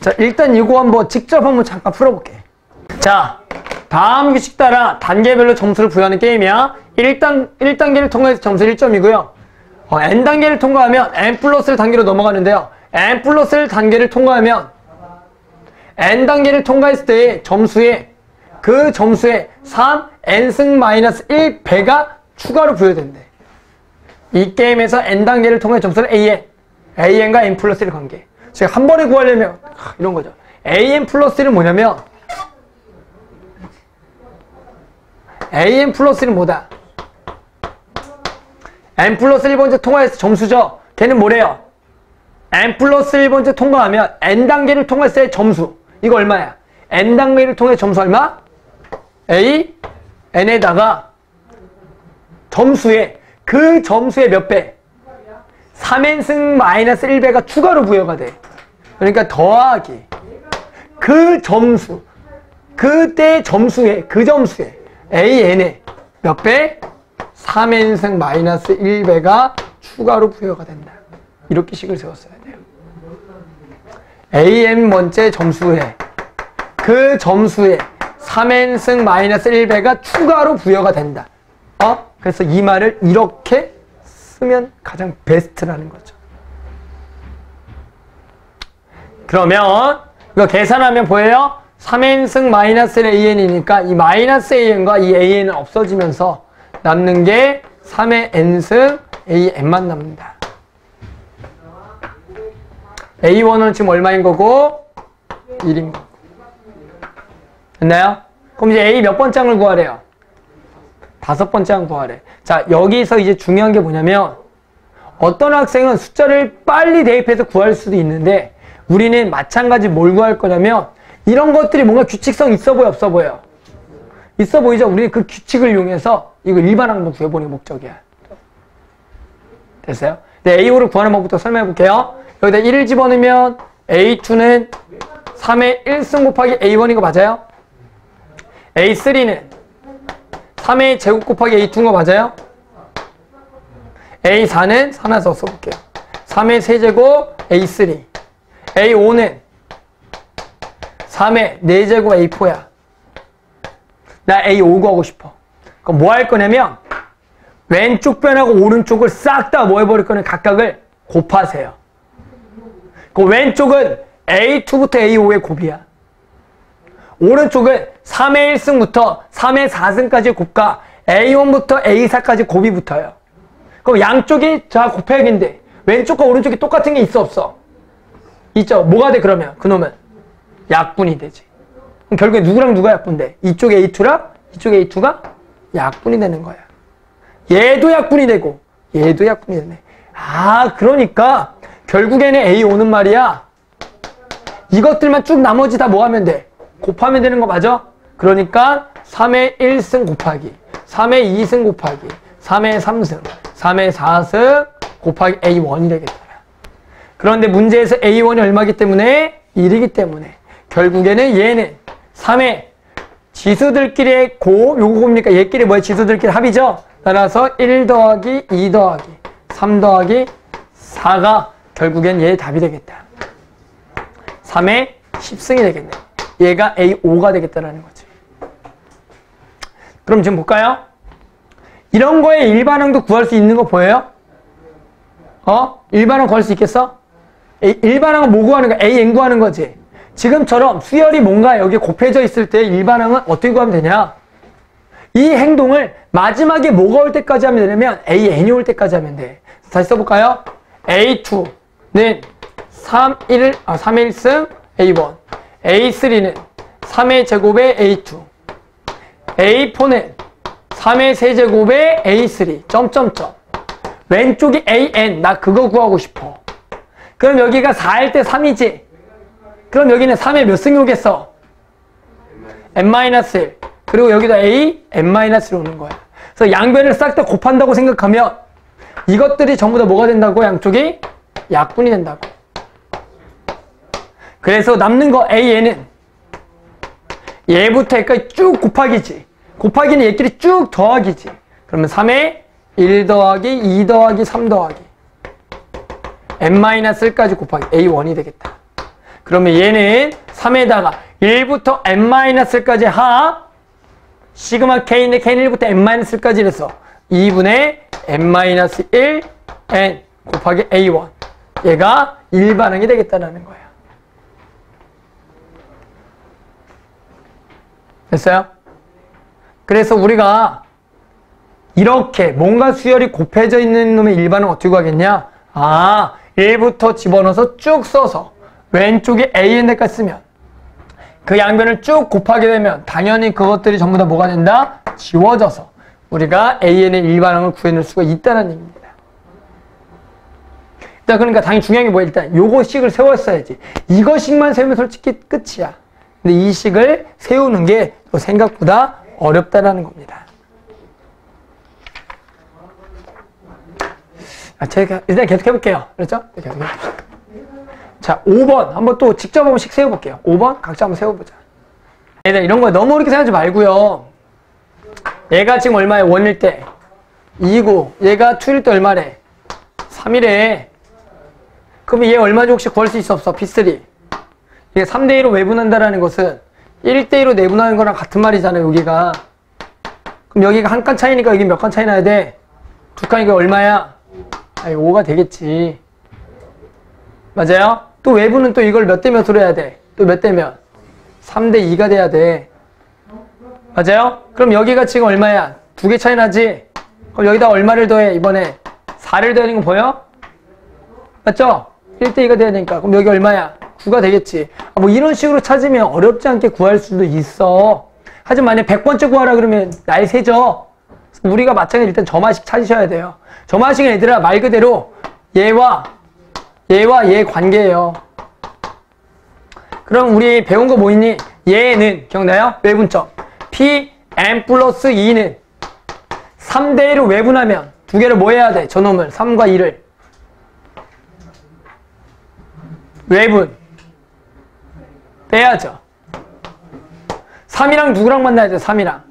자, 일단 이거 한번 직접 한번 잠깐 풀어볼게. 자, 다음 규칙 따라 단계별로 점수를 부여하는 게임이야. 1단, 1단계를 통과해서 점수 1점이고요. 어, N단계를 통과하면 N 플러스 단계로 넘어가는데요. N 플러스 단계를 통과하면 N단계를 통과했을 때의 점수에 그 점수에 3, n승 마이너스 1배가 추가로 부여된대. 이 게임에서 n단계를 통해 점수를 an, an과 n 플러스 1 관계. 제가 한 번에 구하려면 이런 거죠. an 플러스 1은 뭐냐면 an 플러스 1은 뭐다? n 플러스 1번째 통과해서 점수죠. 걔는 뭐래요? n 플러스 1번째 통과하면 n단계를 통과했을 때 점수. 이거 얼마야? n단계를 통해 점수 얼마? A, N에다가 점수에 그 점수의 몇 배? 3n승 마이너스 1배가 추가로 부여가 돼. 그러니까 더하기 그 점수 그때 점수에 그 점수에 AN에 몇 배? 3n승 마이너스 1배가 추가로 부여가 된다. 이렇게 식을 세웠어야 돼요. AN 번째 점수에 그 점수에 3n승 마이너스 1배가 추가로 부여가 된다. 어? 그래서 이 말을 이렇게 쓰면 가장 베스트라는 거죠. 그러면 이거 계산하면 보여요? 3n승 마이너스 an이니까 이 마이너스 an과 이 an은 없어지면서 남는 게 3의 n승 an만 남는다. a1은 지금 얼마인 거고? 1인 거고. 됐나요? 그럼 이제 A 몇 번째 항을 구하래요? 다섯 번째 항 구하래. 자, 여기서 이제 중요한 게 뭐냐면 어떤 학생은 숫자를 빨리 대입해서 구할 수도 있는데 우리는 마찬가지 뭘 구할 거냐면 이런 것들이 뭔가 규칙성 있어 보여 없어 보여? 있어 보이죠? 우리는 그 규칙을 이용해서 이거 일반 항만 구해보는 게 목적이야. 됐어요? 네, A5를 구하는 방법부터 설명해 볼게요. 여기다 1을 집어넣으면 A2는 3의 1승 곱하기 A1인 거 맞아요? A3는 3의 제곱 곱하기 A2인 거 맞아요? A4는 하나더 써볼게요. 3의 세제곱 A3 A5는 3의 4제곱 A4야. 나 A5 구하고 싶어. 그럼 뭐 할 거냐면 왼쪽 변하고 오른쪽을 싹 다 뭐 해버릴 거는 각각을 곱하세요. 그 왼쪽은 A2부터 A5의 곱이야. 오른쪽은 3의 1승부터 3의 4승까지 곱과 A1부터 A4까지 곱이 붙어요. 그럼 양쪽이 자 곱해야겠는데 왼쪽과 오른쪽이 똑같은 게 있어 없어? 있죠. 뭐가 돼 그러면 그놈은 약분이 되지. 그럼 결국에 누구랑 누가 약분돼? 이쪽에 A2랑 이쪽에 A2가 약분이 되는 거야. 얘도 약분이 되고 얘도 약분이 되네. 아 그러니까 결국에는 A 오는 말이야. 이것들만 쭉 나머지 다 뭐 하면 돼? 곱하면 되는 거 맞아? 그러니까 3의 1승 곱하기 3의 2승 곱하기 3의 3승 3의 4승 곱하기 A1이 되겠다. 그런데 문제에서 A1이 얼마기 때문에 1이기 때문에 결국에는 얘는 3의 지수들끼리의 고 요거 뭡니까? 얘끼리 뭐야? 지수들끼리 합이죠? 따라서 1 더하기 2 더하기 3 더하기 4가 결국엔 얘의 답이 되겠다. 3의 10승이 되겠네. 얘가 A5가 되겠다라는 거지. 그럼 지금 볼까요? 이런 거에 일반항도 구할 수 있는 거 보여요? 어? 일반항 구할 수 있겠어? 일반항은 뭐 구하는 거야? AN 구하는 거지. 지금처럼 수열이 뭔가 여기 곱해져 있을 때 일반항은 어떻게 구하면 되냐? 이 행동을 마지막에 뭐가 올 때까지 하면 되냐면 AN이 올 때까지 하면 돼. 다시 써볼까요? A2는 3, 1, 아, 3의 1승 A1 A3는 3의 제곱의 A2 A4는 3의 세제곱의 A3 점점점. 왼쪽이 AN 나 그거 구하고 싶어. 그럼 여기가 4일 때 3이지? 그럼 여기는 3의 몇 승이 오겠어? n-1 그리고 여기도 a n-1이 오는 거야. 그래서 양변을 싹 다 곱한다고 생각하면 이것들이 전부 다 뭐가 된다고? 양쪽이 약분이 된다고 그래서 남는 거 AN은 얘부터 여기까지 쭉 곱하기지. 곱하기는 얘끼리 쭉 더하기지. 그러면 3에 1 더하기 2 더하기 3 더하기 n-1까지 곱하기 A1이 되겠다. 그러면 얘는 3에다가 1부터 n-1까지 하 시그마 k인데 k는 1부터 n-1까지 이래서 2분의 n-1 n 곱하기 A1 얘가 일반항이 되겠다는 거야. 됐어요? 그래서 우리가 이렇게 뭔가 수열이 곱해져 있는 놈의 일반은 어떻게 구하겠냐? 아, 1부터 집어넣어서 쭉 써서 왼쪽에 AN까지 쓰면 그 양변을 쭉 곱하게 되면 당연히 그것들이 전부 다 뭐가 된다? 지워져서 우리가 AN의 일반항을 구해낼 수가 있다는 얘기입니다. 일단 그러니까 당연히 중요한 게 뭐야? 일단 요거 식을 세웠어야지. 이거 식만 세우면 솔직히 끝이야. 근데 이 식을 세우는 게 생각보다 어렵다라는 겁니다. 아, 제가 일단 계속 해볼게요. 그렇죠? 계속 해봅시다. 자, 5번 한번 또 직접 한번 씩 세워볼게요. 5번 각자 한번 세워보자. 얘들 이런 거 너무 어렵게 생각하지 말고요. 얘가 지금 얼마에 원일 때 2고 얘가 2일 때 얼마래? 3이래. 그럼 얘 얼마인지 혹시 구할 수 있어 없어? P3. 이게 3대2로 외분한다라는 것은 1대2로 내분하는 거랑 같은 말이잖아요, 여기가. 그럼 여기가 한 칸 차이니까 여기 몇 칸 차이 나야 돼? 두 칸이니까 얼마야? 아니, 5가 되겠지. 맞아요? 또 외부는 또 이걸 몇 대 몇으로 해야 돼? 또 몇 대면? 3대 2가 돼야 돼. 맞아요? 그럼 여기가 지금 얼마야? 두 개 차이 나지? 그럼 여기다 얼마를 더해, 이번에? 4를 더하는 거 보여? 맞죠? 1대 2가 돼야 되니까. 그럼 여기 얼마야? 9가 되겠지. 아, 뭐 이런 식으로 찾으면 어렵지 않게 구할 수도 있어. 하지만 만약 100번째 구하라 그러면 날 새죠. 우리가 마찬가지 일단 점화식 찾으셔야 돼요. 점화식은 얘들아 말 그대로 얘와 얘와 얘 관계예요. 그럼 우리 배운 거 뭐 있니? 얘는 기억나요? 외분점 P n 플러스 2는 3대 1을 외분하면 두 개를 뭐 해야 돼? 저놈을 3과 2를 외분 빼야죠. 3이랑 누구랑 만나야 돼? 3이랑.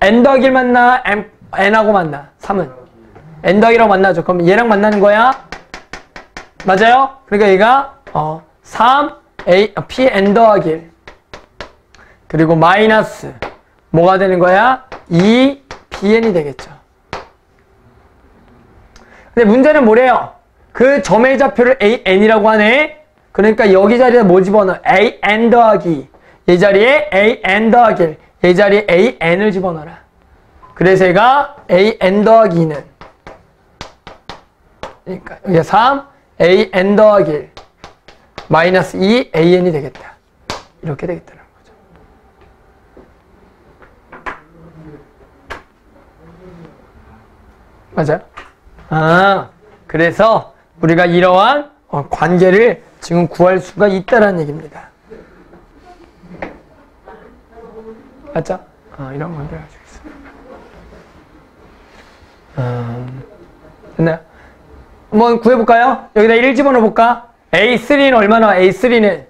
n 더하기를 만나? n, n하고 만나? 3은. n 더하기랑 만나죠. 그럼 얘랑 만나는 거야? 맞아요? 그러니까 얘가 어, 3 a p n 더하기 그리고 마이너스 뭐가 되는 거야? 2 bn이 되겠죠. 근데 문제는 뭐래요? 그 점의 좌표를 an이라고 하네. 그러니까 여기 자리에 뭐 집어넣어? a n 더하기. 이 자리에 a n 더하기. 이 자리에 a n을 집어넣어라. 그래서 얘가 a n 더하기 는 그러니까 여기가 3 a n 더하기 1 마이너스 2 a n이 되겠다. 이렇게 되겠다는 거죠. 맞아요? 아, 그래서 우리가 이러한 어, 관계를 지금 구할 수가 있다라는 얘기입니다. 맞죠? 어, 이런 관계를 가지고 있어요. 음, 됐나요? 한번 구해볼까요? 여기다 1 집어넣어볼까? A3는 얼마나? A3는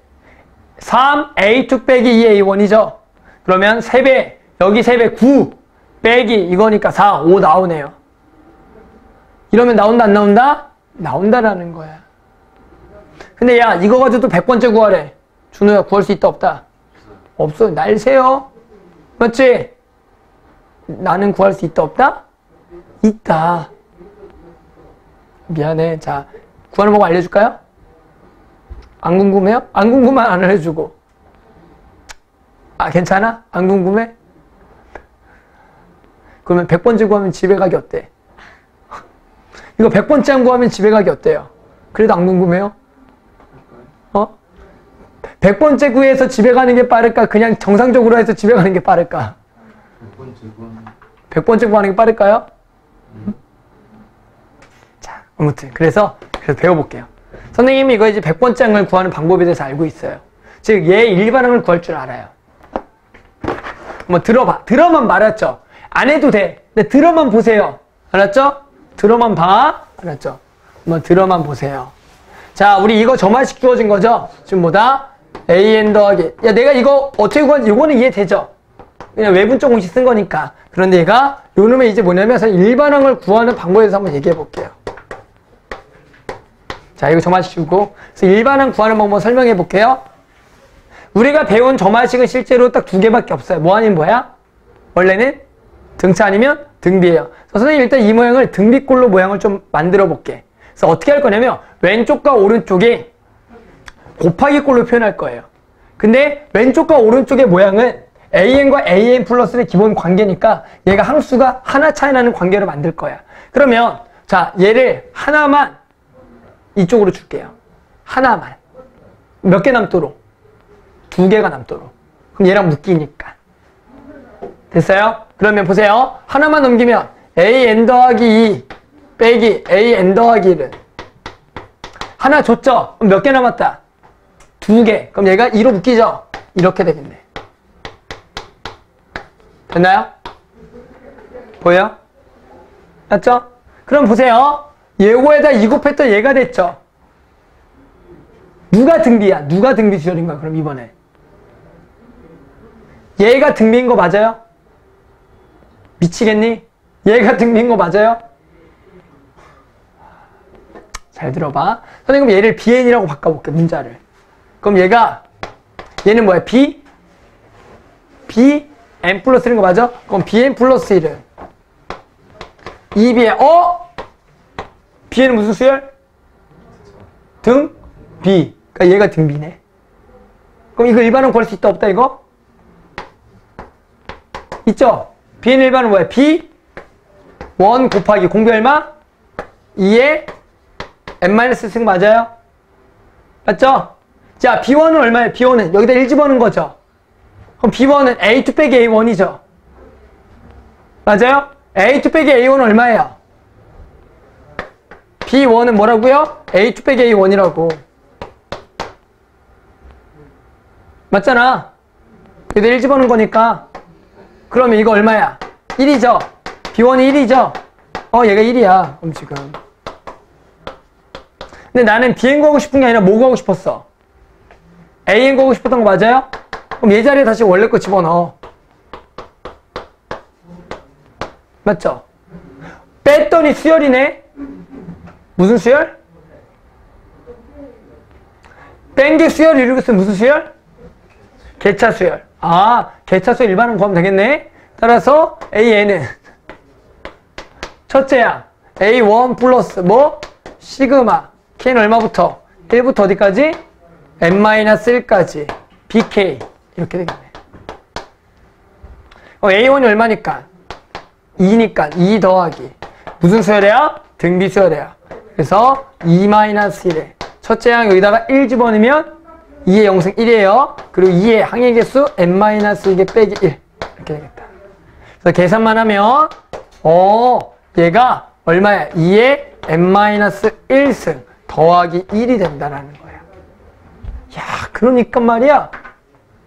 3, A2 빼기 2A1이죠? 그러면 3배, 여기 3배 9 빼기 이거니까 4, 5 나오네요. 이러면 나온다 안 나온다? 나온다라는 거야. 근데 야 이거 가지고 또 100번째 구하래. 준호야 구할 수 있다 없다? 없어. 날 세요. 맞지? 나는 구할 수 있다 없다? 있다. 미안해. 자 구하는 방법 알려줄까요? 안 궁금해요? 안 궁금하면 안 알려주고. 아 괜찮아? 안 궁금해? 그러면 100번째 구하면 집에 가기 어때? 이거 100번째 안 구하면 집에 가기 어때요? 그래도 안 궁금해요? 어? 100번째 구해서 집에 가는 게 빠를까? 그냥 정상적으로 해서 집에 가는 게 빠를까? 100번째 구 하는 게 빠를까요? 자, 아무튼 그래서 그래서 배워볼게요. 선생님이 이거 이제 100번째 항을 구하는 방법에 대해서 알고 있어요. 즉, 얘 일반항을 구할 줄 알아요. 한번 들어봐. 들어만 말았죠? 안 해도 돼. 근데 들어만 보세요. 알았죠? 들어만 봐. 알았죠? 한번 들어만 보세요. 자, 우리 이거 점화식 주어진 거죠? 지금 뭐다? An 더하기. 야, 내가 이거 어떻게 구하는지 이거는 이해되죠? 그냥 외분적 공식 쓴 거니까. 그런데 얘가 요놈의 이제 뭐냐면 일반항을 구하는 방법에 대해서 한번 얘기해 볼게요. 자, 이거 점화식 주고. 그래서 일반항 구하는 방법 설명해 볼게요. 우리가 배운 점화식은 실제로 딱 두 개밖에 없어요. 뭐 아닌 뭐야? 원래는 등차 아니면 등비예요. 선생님 일단 이 모양을 등비꼴로 모양을 좀 만들어 볼게. 그래서 어떻게 할 거냐면 왼쪽과 오른쪽이 곱하기 꼴로 표현할 거예요. 근데 왼쪽과 오른쪽의 모양은 AN과 AN 플러스의 기본 관계니까 얘가 항수가 하나 차이 나는 관계로 만들 거야. 그러면 자 얘를 하나만 이쪽으로 줄게요. 하나만. 몇 개 남도록? 두 개가 남도록. 그럼 얘랑 묶이니까. 됐어요? 그러면 보세요. 하나만 넘기면 an 더하기 2 빼기 an 더하기 1은 하나 줬죠? 몇 개 남았다? 두 개. 그럼 얘가 2로 묶이죠? 이렇게 되겠네. 됐나요? 보여? 맞죠? 그럼 보세요. 예고에다 2 곱했던 얘가 됐죠? 누가 등비야? 누가 등비 수열인 거야? 그럼 이번에. 얘가 등비인 거 맞아요? 미치겠니? 얘가 등비인 거 맞아요? 잘 들어봐. 선생님 얘를 BN이라고 바꿔볼게 문자를. 그럼 얘가 얘는 뭐야? B? B? N 플러스 1인 거 맞아? 그럼 BN 플러스 1은 2B에 어? B는 무슨 수열? 등? B. 그러니까 얘가 등 B네. 그럼 이거 일반은 구할 수 있다 없다 이거? 있죠? B는 일반은 뭐야? B 1 곱하기 공비 얼마? 2에 n-승 맞아요? 맞죠? 자, B1은 얼마예요? B1은 여기다 1 집어넣은 거죠? 그럼 B1은 A2 빼기 A1이죠? 맞아요? A2 빼기 A1은 얼마예요? B1은 뭐라고요? A2 빼기 A1이라고 맞잖아 여기다 1 집어넣은 거니까 그러면 이거 얼마야? 1이죠? B1이 1이죠? 어 얘가 1이야 그럼 지금 근데 나는 BN 구하고 싶은 게 아니라 뭐 구하고 싶었어? AN 구하고 싶었던 거 맞아요? 그럼 얘 자리에 다시 원래 거 집어넣어 맞죠? 뺐더니 수열이네 무슨 수열? 뺀 게 수열 이루고 있으면 무슨 수열? 개차 수열 아 개차 수열 일반은 구하면 되겠네 따라서 AN은 첫째야 A1 플러스 뭐? 시그마 K는 얼마부터? 1부터 어디까지? N-1까지 BK 이렇게 되겠네 어, A1이 얼마니까? 2니까 2 더하기 무슨 수열이야? 등비 수열이야 그래서 2-1에 첫째 항 여기다가 1 집어넣으면 2의 영승 1이에요 그리고 2의 항의 개수 N-1개 빼기 1 이렇게 되겠다 그래서 계산만 하면 어 얘가 얼마야? 2의 n-1승 더하기 1이 된다라는 거야. 야, 그러니까 말이야.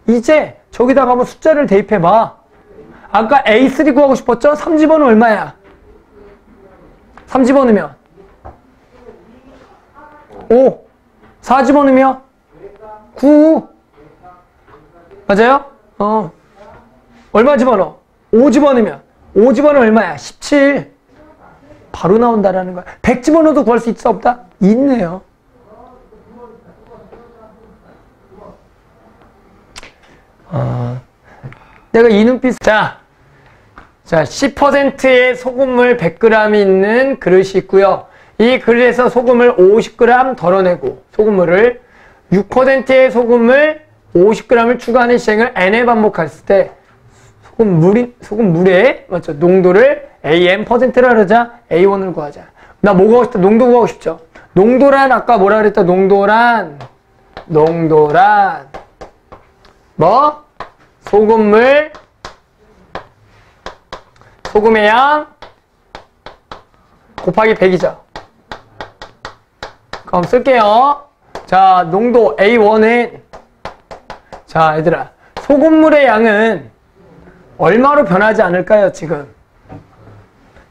이제 저기다가 한번 숫자를 대입해봐. 아까 A3 구하고 싶었죠? 3 집어넣으면 얼마야? 3 집어넣으면 5 4 집어넣으면 9 맞아요? 어 얼마 집어넣어? 5 집어넣으면 5 집어넣으면 얼마야? 17 바로 나온다라는 거야 100 집어넣어도 구할 수 있어 없다? 있네요 어, 내가 이 눈빛 자, 자 10%의 소금물 100g이 있는 그릇이 있고요. 이 그릇에서 소금을 50g 덜어내고 소금물을 6%의 소금을 50g을 추가하는 시행을 n에 반복했을 때 소금물이 소금물의 맞죠 농도를 AN 퍼센트라 그러자 A1을 구하자. 나 뭐 구하고 싶다? 농도 구하고 싶죠. 농도란 아까 뭐라 그랬다? 농도란 농도란 뭐 소금물 소금의 양 곱하기 100이죠. 그럼 쓸게요. 자, 농도 A1은 자, 얘들아. 소금물의 양은 얼마로 변하지 않을까요, 지금?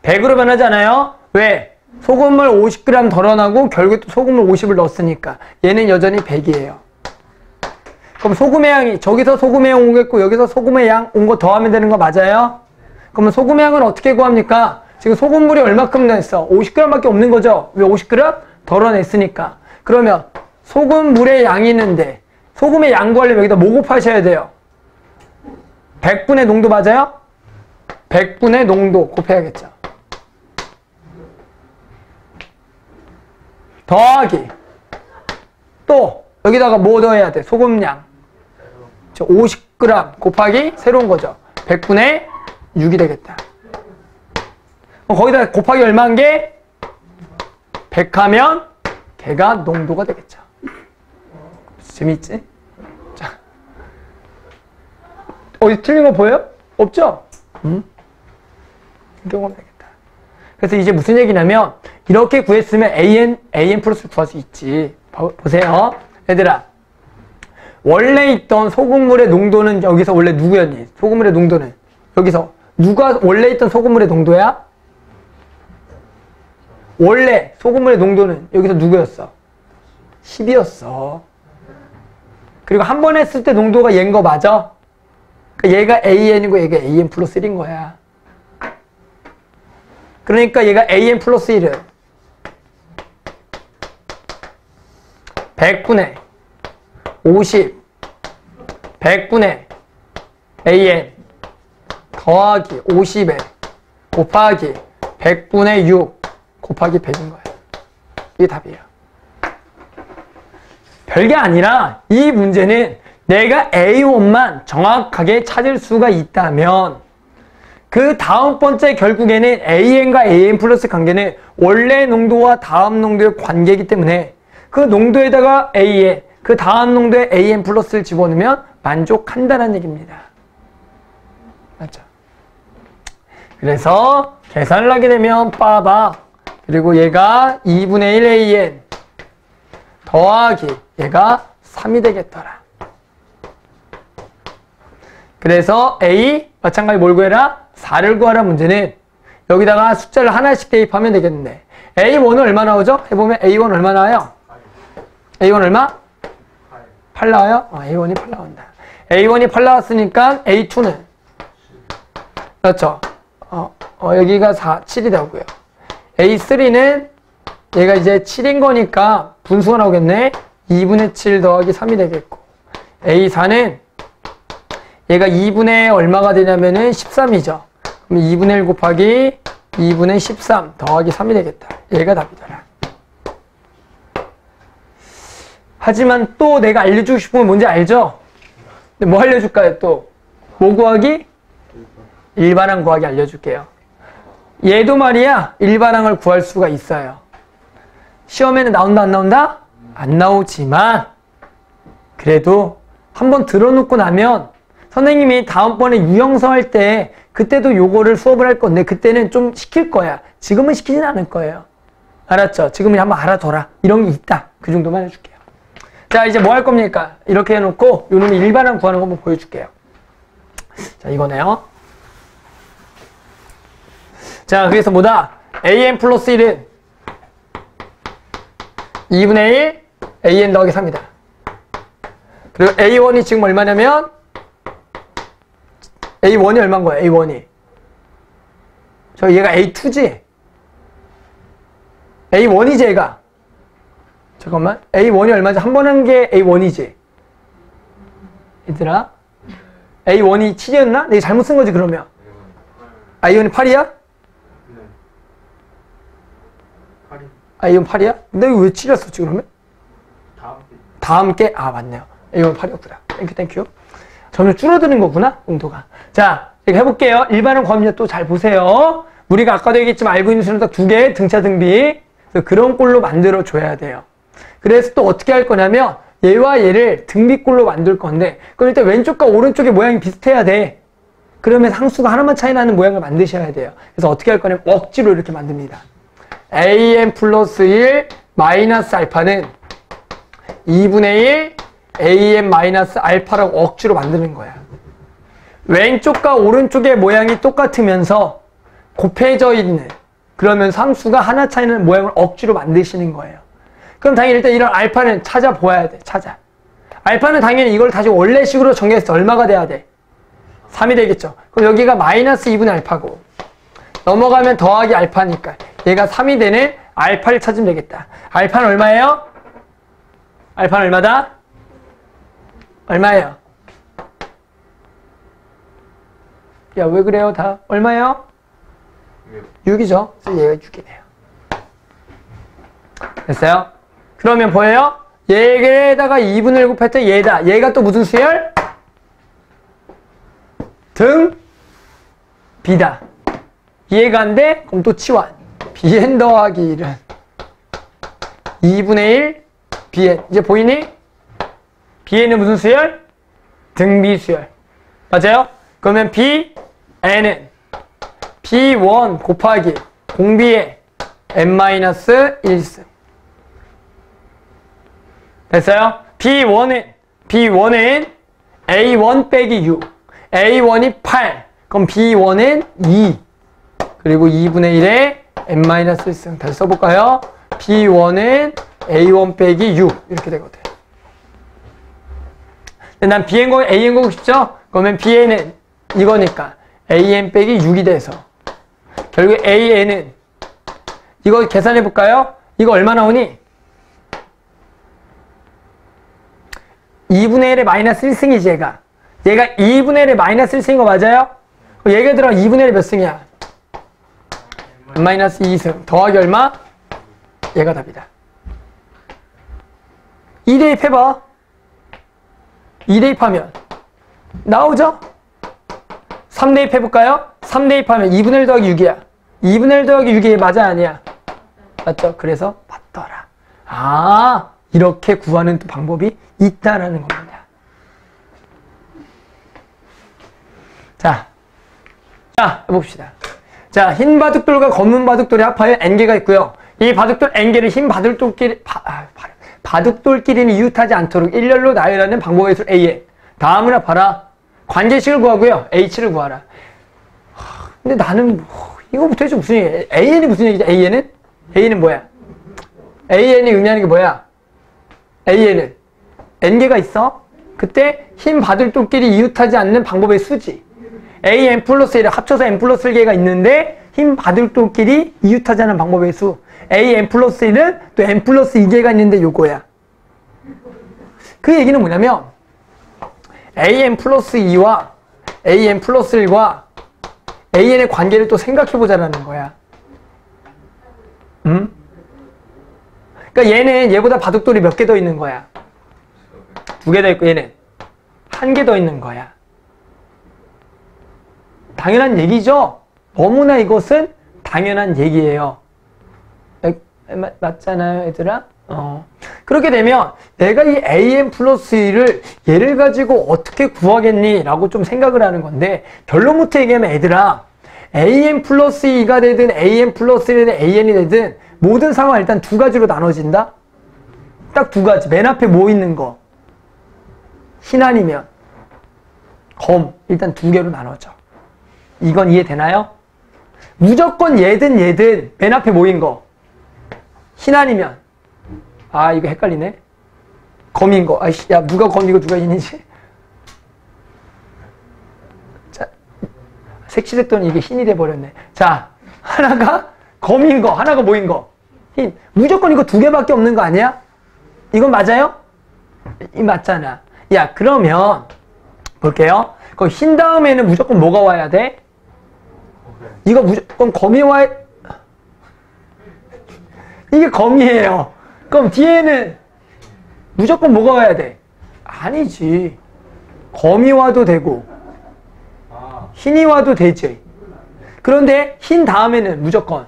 100으로 변하지 않아요? 왜? 소금물 50g 덜어나고 결국에 또 소금물 50을 넣었으니까 얘는 여전히 100이에요. 그럼 소금의 양이 저기서 소금의 양 오겠고 여기서 소금의 양 온 거 더하면 되는 거 맞아요? 그러면 소금의 양은 어떻게 구합니까? 지금 소금물이 얼마큼 됐어? 50g밖에 없는 거죠? 왜 50g? 덜어냈으니까. 그러면 소금물의 양이 있는데 소금의 양 구하려면 여기다 뭐 곱하셔야 돼요? 100분의 농도 맞아요? 100분의 농도 곱해야겠죠. 더하기 또 여기다가 뭐 더해야 돼? 소금량 50g 곱하기 새로운 거죠. 100분의 6이 되겠다. 거기다 곱하기 얼마인 게? 100 하면 걔가 농도가 되겠죠. 재밌지? 자. 어디 틀린 거 보여요? 없죠? 음? 하면 되겠다. 그래서 이제 무슨 얘기냐면 이렇게 구했으면 AN, AN 플러스를 구할 수 있지. 보세요. 얘들아. 원래 있던 소금물의 농도는 여기서 원래 누구였니? 소금물의 농도는 여기서 누가 원래 있던 소금물의 농도야? 원래 소금물의 농도는 여기서 누구였어? 10이었어. 그리고 한 번 했을 때 농도가 얘인 거 맞아? 그러니까 얘가 AN이고 얘가 AN 플러스 1인 거야. 그러니까 얘가 AN 플러스 1은 100분의 50 100분의 AN 더하기 50에 곱하기 100분의 6 곱하기 100인 거예요. 이게 답이에요. 별게 아니라 이 문제는 내가 A1만 정확하게 찾을 수가 있다면 그 다음 번째 결국에는 AN과 AN 플러스 관계는 원래 농도와 다음 농도의 관계이기 때문에 그 농도에다가 AN, 그 다음 농도에 AN 플러스를 집어넣으면 만족한다는 얘기입니다. 맞죠? 그래서 계산을 하게 되면 빠박 그리고 얘가 2분의 1 AN 더하기 얘가 3이 되겠더라. 그래서 A 마찬가지 뭘 구해라? 4를 구하라 문제는 여기다가 숫자를 하나씩 대입하면 되겠는데 A1은 얼마 나오죠? 해보면 A1 얼마 나와요? A1 얼마? 8 나와요? 어, A1이 8 나온다. A1이 8 나왔으니까 A2는 그렇죠. 어, 어, 여기가 4, 7이 되고요. A3는 얘가 이제 7인 거니까 분수가 나오겠네. 2분의 7 더하기 3이 되겠고 A4는 얘가 2분의 얼마가 되냐면은 13이죠. 그럼 2분의 1 곱하기 2분의 13 더하기 3이 되겠다. 얘가 답이더라. 하지만 또 내가 알려주고 싶은 건 뭔지 알죠? 근데 뭐 알려줄까요 또? 뭐 구하기? 일반항 구하기 알려줄게요. 얘도 말이야 일반항을 구할 수가 있어요. 시험에는 나온다 안 나온다? 안 나오지만 그래도 한번 들어놓고 나면 선생님이 다음번에 유형서 할 때 그때도 요거를 수업을 할 건데 그때는 좀 시킬 거야. 지금은 시키진 않을 거예요. 알았죠? 지금은 한번 알아둬라. 이런 게 있다. 그 정도만 해줄게요. 자, 이제 뭐 할 겁니까? 이렇게 해놓고 요놈이 일반항 구하는 거 한번 보여줄게요. 자, 이거네요. 자, 그래서 뭐다? an 플러스 1은 2분의 1 an 더하기 3이다. 그리고 a1이 지금 얼마냐면 a1이 얼마인 거야? a1이. 저 얘가 a2지? a1이지 얘가. 잠깐만. a1이 얼마지? 한 번 한 게 a1이지? 얘들아. a1이 7이었나? 내가 잘못 쓴 거지 그러면. a1이 8이야? 팔이 아, 이건 8이야? 내가 왜 7이라 썼지, 그러면? 다음 게 다음 게, 아, 맞네요. 이건 8이었구나. thank you, thank you. 점점 줄어드는 거구나, 농도가. 자, 이렇게 해볼게요. 일반항 구합니다. 또잘 보세요. 우리가 아까도 얘기했지만 알고 있는 수는 딱두 개, 등차, 등비. 그래서 그런 꼴로 만들어줘야 돼요. 그래서 또 어떻게 할 거냐면, 얘와 얘를 등비꼴로 만들 건데, 그럼 일단 왼쪽과 오른쪽의 모양이 비슷해야 돼. 그러면 상수가 하나만 차이 나는 모양을 만드셔야 돼요. 그래서 어떻게 할 거냐면, 억지로 이렇게 만듭니다. am 플러스 1 마이너스 알파는 2분의 1 am 마이너스 알파라고 억지로 만드는 거야. 왼쪽과 오른쪽의 모양이 똑같으면서 곱해져 있는 그러면 상수가 하나 차이는 모양을 억지로 만드시는 거예요. 그럼 당연히 일단 이런 알파는 찾아보아야 돼. 찾아. 알파는 당연히 이걸 다시 원래식으로 때 얼마가 돼야 돼? 3이 되겠죠. 그럼 여기가 마이너스 2분의 알파고 넘어가면 더하기 알파니까 얘가 3이 되는 알파를 찾으면 되겠다. 알파는 얼마예요? 알파는 얼마다? 얼마예요? 야, 왜 그래요? 다 얼마예요? 6이죠. 그래서 얘가 6이네요. 됐어요? 그러면 보여요? 얘에다가 2분을 곱할 때 얘다. 얘가 또 무슨 수열? 등 B다. 돼? 그럼 또 치환. Bn 더하기 1은 2분의 1 Bn. 이제 보이니? Bn은 무슨 수열? 등비 수열. 맞아요? 그러면 Bn은 B1 곱하기 공비의 n-1승. 됐어요? B1은, B1은 A1 빼기 6. A1이 8. 그럼 B1은 2. 그리고 2분의 1에 n-1승. 다시 써볼까요? B1은 A1 빼기 6. 이렇게 되거든. 난 Bn 거, An 거고 싶죠? 그러면 Bn은 이거니까 AN 빼기 6이 돼서 결국 AN은 이거 계산해 볼까요? 이거 얼마 나오니? 2분의 1의 마이너스 1승이지 얘가 얘가 2분의 1의 마이너스 1승인 거 맞아요? 얘가 들어 2분의 1이 몇 승이야? 마이너스 2승 더하기 얼마? 얘가 답이다 2 대입 해봐 2 대입하면 나오죠? 3 대입 해볼까요? 3 대입하면 2분의 1 더하기 6이야. 2분의 1 더하기 6이 맞아 아니야? 맞죠? 그래서 맞더라. 아 이렇게 구하는 또 방법이 있다라는 겁니다. 자, 자 해봅시다. 자, 흰 바둑돌과 검은 바둑돌이 합하여 n개가 있고요. 이 바둑돌 n개를 흰 바둑돌끼리 바, 아, 바둑돌끼리는 이웃하지 않도록 일렬로 나열하는 방법의 수 A에 다음을 봐라. 관계식을 구하고요. H를 구하라. 근데 나는 뭐, 이거부터 해서 무슨 얘기야? AN이 무슨 얘기지? AN은? AN은 뭐야? AN이 의미하는 게 뭐야? AN은 N개가 있어? 그때 흰 바둑돌끼리 이웃하지 않는 방법의 수지. AN 플러스 1을 합쳐서 N 플러스 1개가 있는데 흰 바둑돌끼리 이웃하지 않는 방법의 수. AN 플러스 1은 또 N 플러스 2개가 있는데 요거야. 그 얘기는 뭐냐면 AN 플러스 2와 AN 플러스 1과 AN의 관계를 또 생각해보자라는 거야. 음? 그러니까 얘는 얘보다 바둑돌이 몇 개 더 있는 거야? 두 개 더 있고 얘는 한 개 더 있는 거야. 당연한 얘기죠? 너무나 이것은 당연한 얘기예요. 맞, 맞잖아요, 얘들아? 어. 그렇게 되면 내가 이 am 플러스 1을 얘를 가지고 어떻게 구하겠니? 라고 좀 생각을 하는 건데 결론부터 얘기하면 애들아 an 플러스 2가 되든 an 플러스 1이 되든 an이 되든 모든 상황 일단 두 가지로 나눠진다? 딱 두 가지. 맨 앞에 뭐 있는 거? 흰 아니면 검. 일단 두 개로 나눠져. 이건 이해되나요? 무조건 얘든 얘든 맨 앞에 모인 거. 흰 아니면 아 이거 헷갈리네. 검인 거. 아이씨 야 누가 검이고 누가 흰이지? 자 색칠했더니 이게 흰이 돼 버렸네. 자 하나가 검인 거, 하나가 모인 거. 흰. 무조건 이거 두 개밖에 없는 거 아니야? 이건 맞아요? 이 맞잖아. 야 그러면 볼게요. 그 흰 다음에는 무조건 뭐가 와야 돼? 이거 무조건 검이 와야 이게 검이에요. 그럼 뒤에는 무조건 뭐가 와야 돼? 아니지. 검이 와도 되고 아, 흰이 와도 되지. 그런데 흰 다음에는 무조건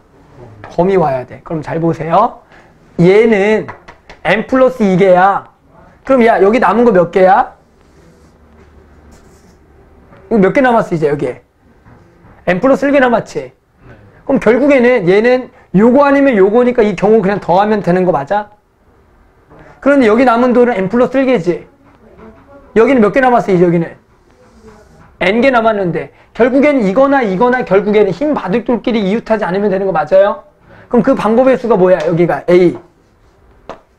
검이 와야 돼. 그럼 잘 보세요. 얘는 n 플러스 2개야. 그럼 야 여기 남은 거 몇 개야? 몇 개 남았어 이제 여기에? n 플러스 1개 남았지? 그럼 결국에는 얘는 요거 아니면 요거니까 이 경우 그냥 더하면 되는 거 맞아? 그런데 여기 남은 돈은 n 플러스 1개지? 여기는 몇 개 남았어 이제 여기는? n개 남았는데 결국에는 이거나 이거나 결국에는 힘 바둑돌끼리 이웃하지 않으면 되는 거 맞아요? 그럼 그 방법의 수가 뭐야? 여기가 a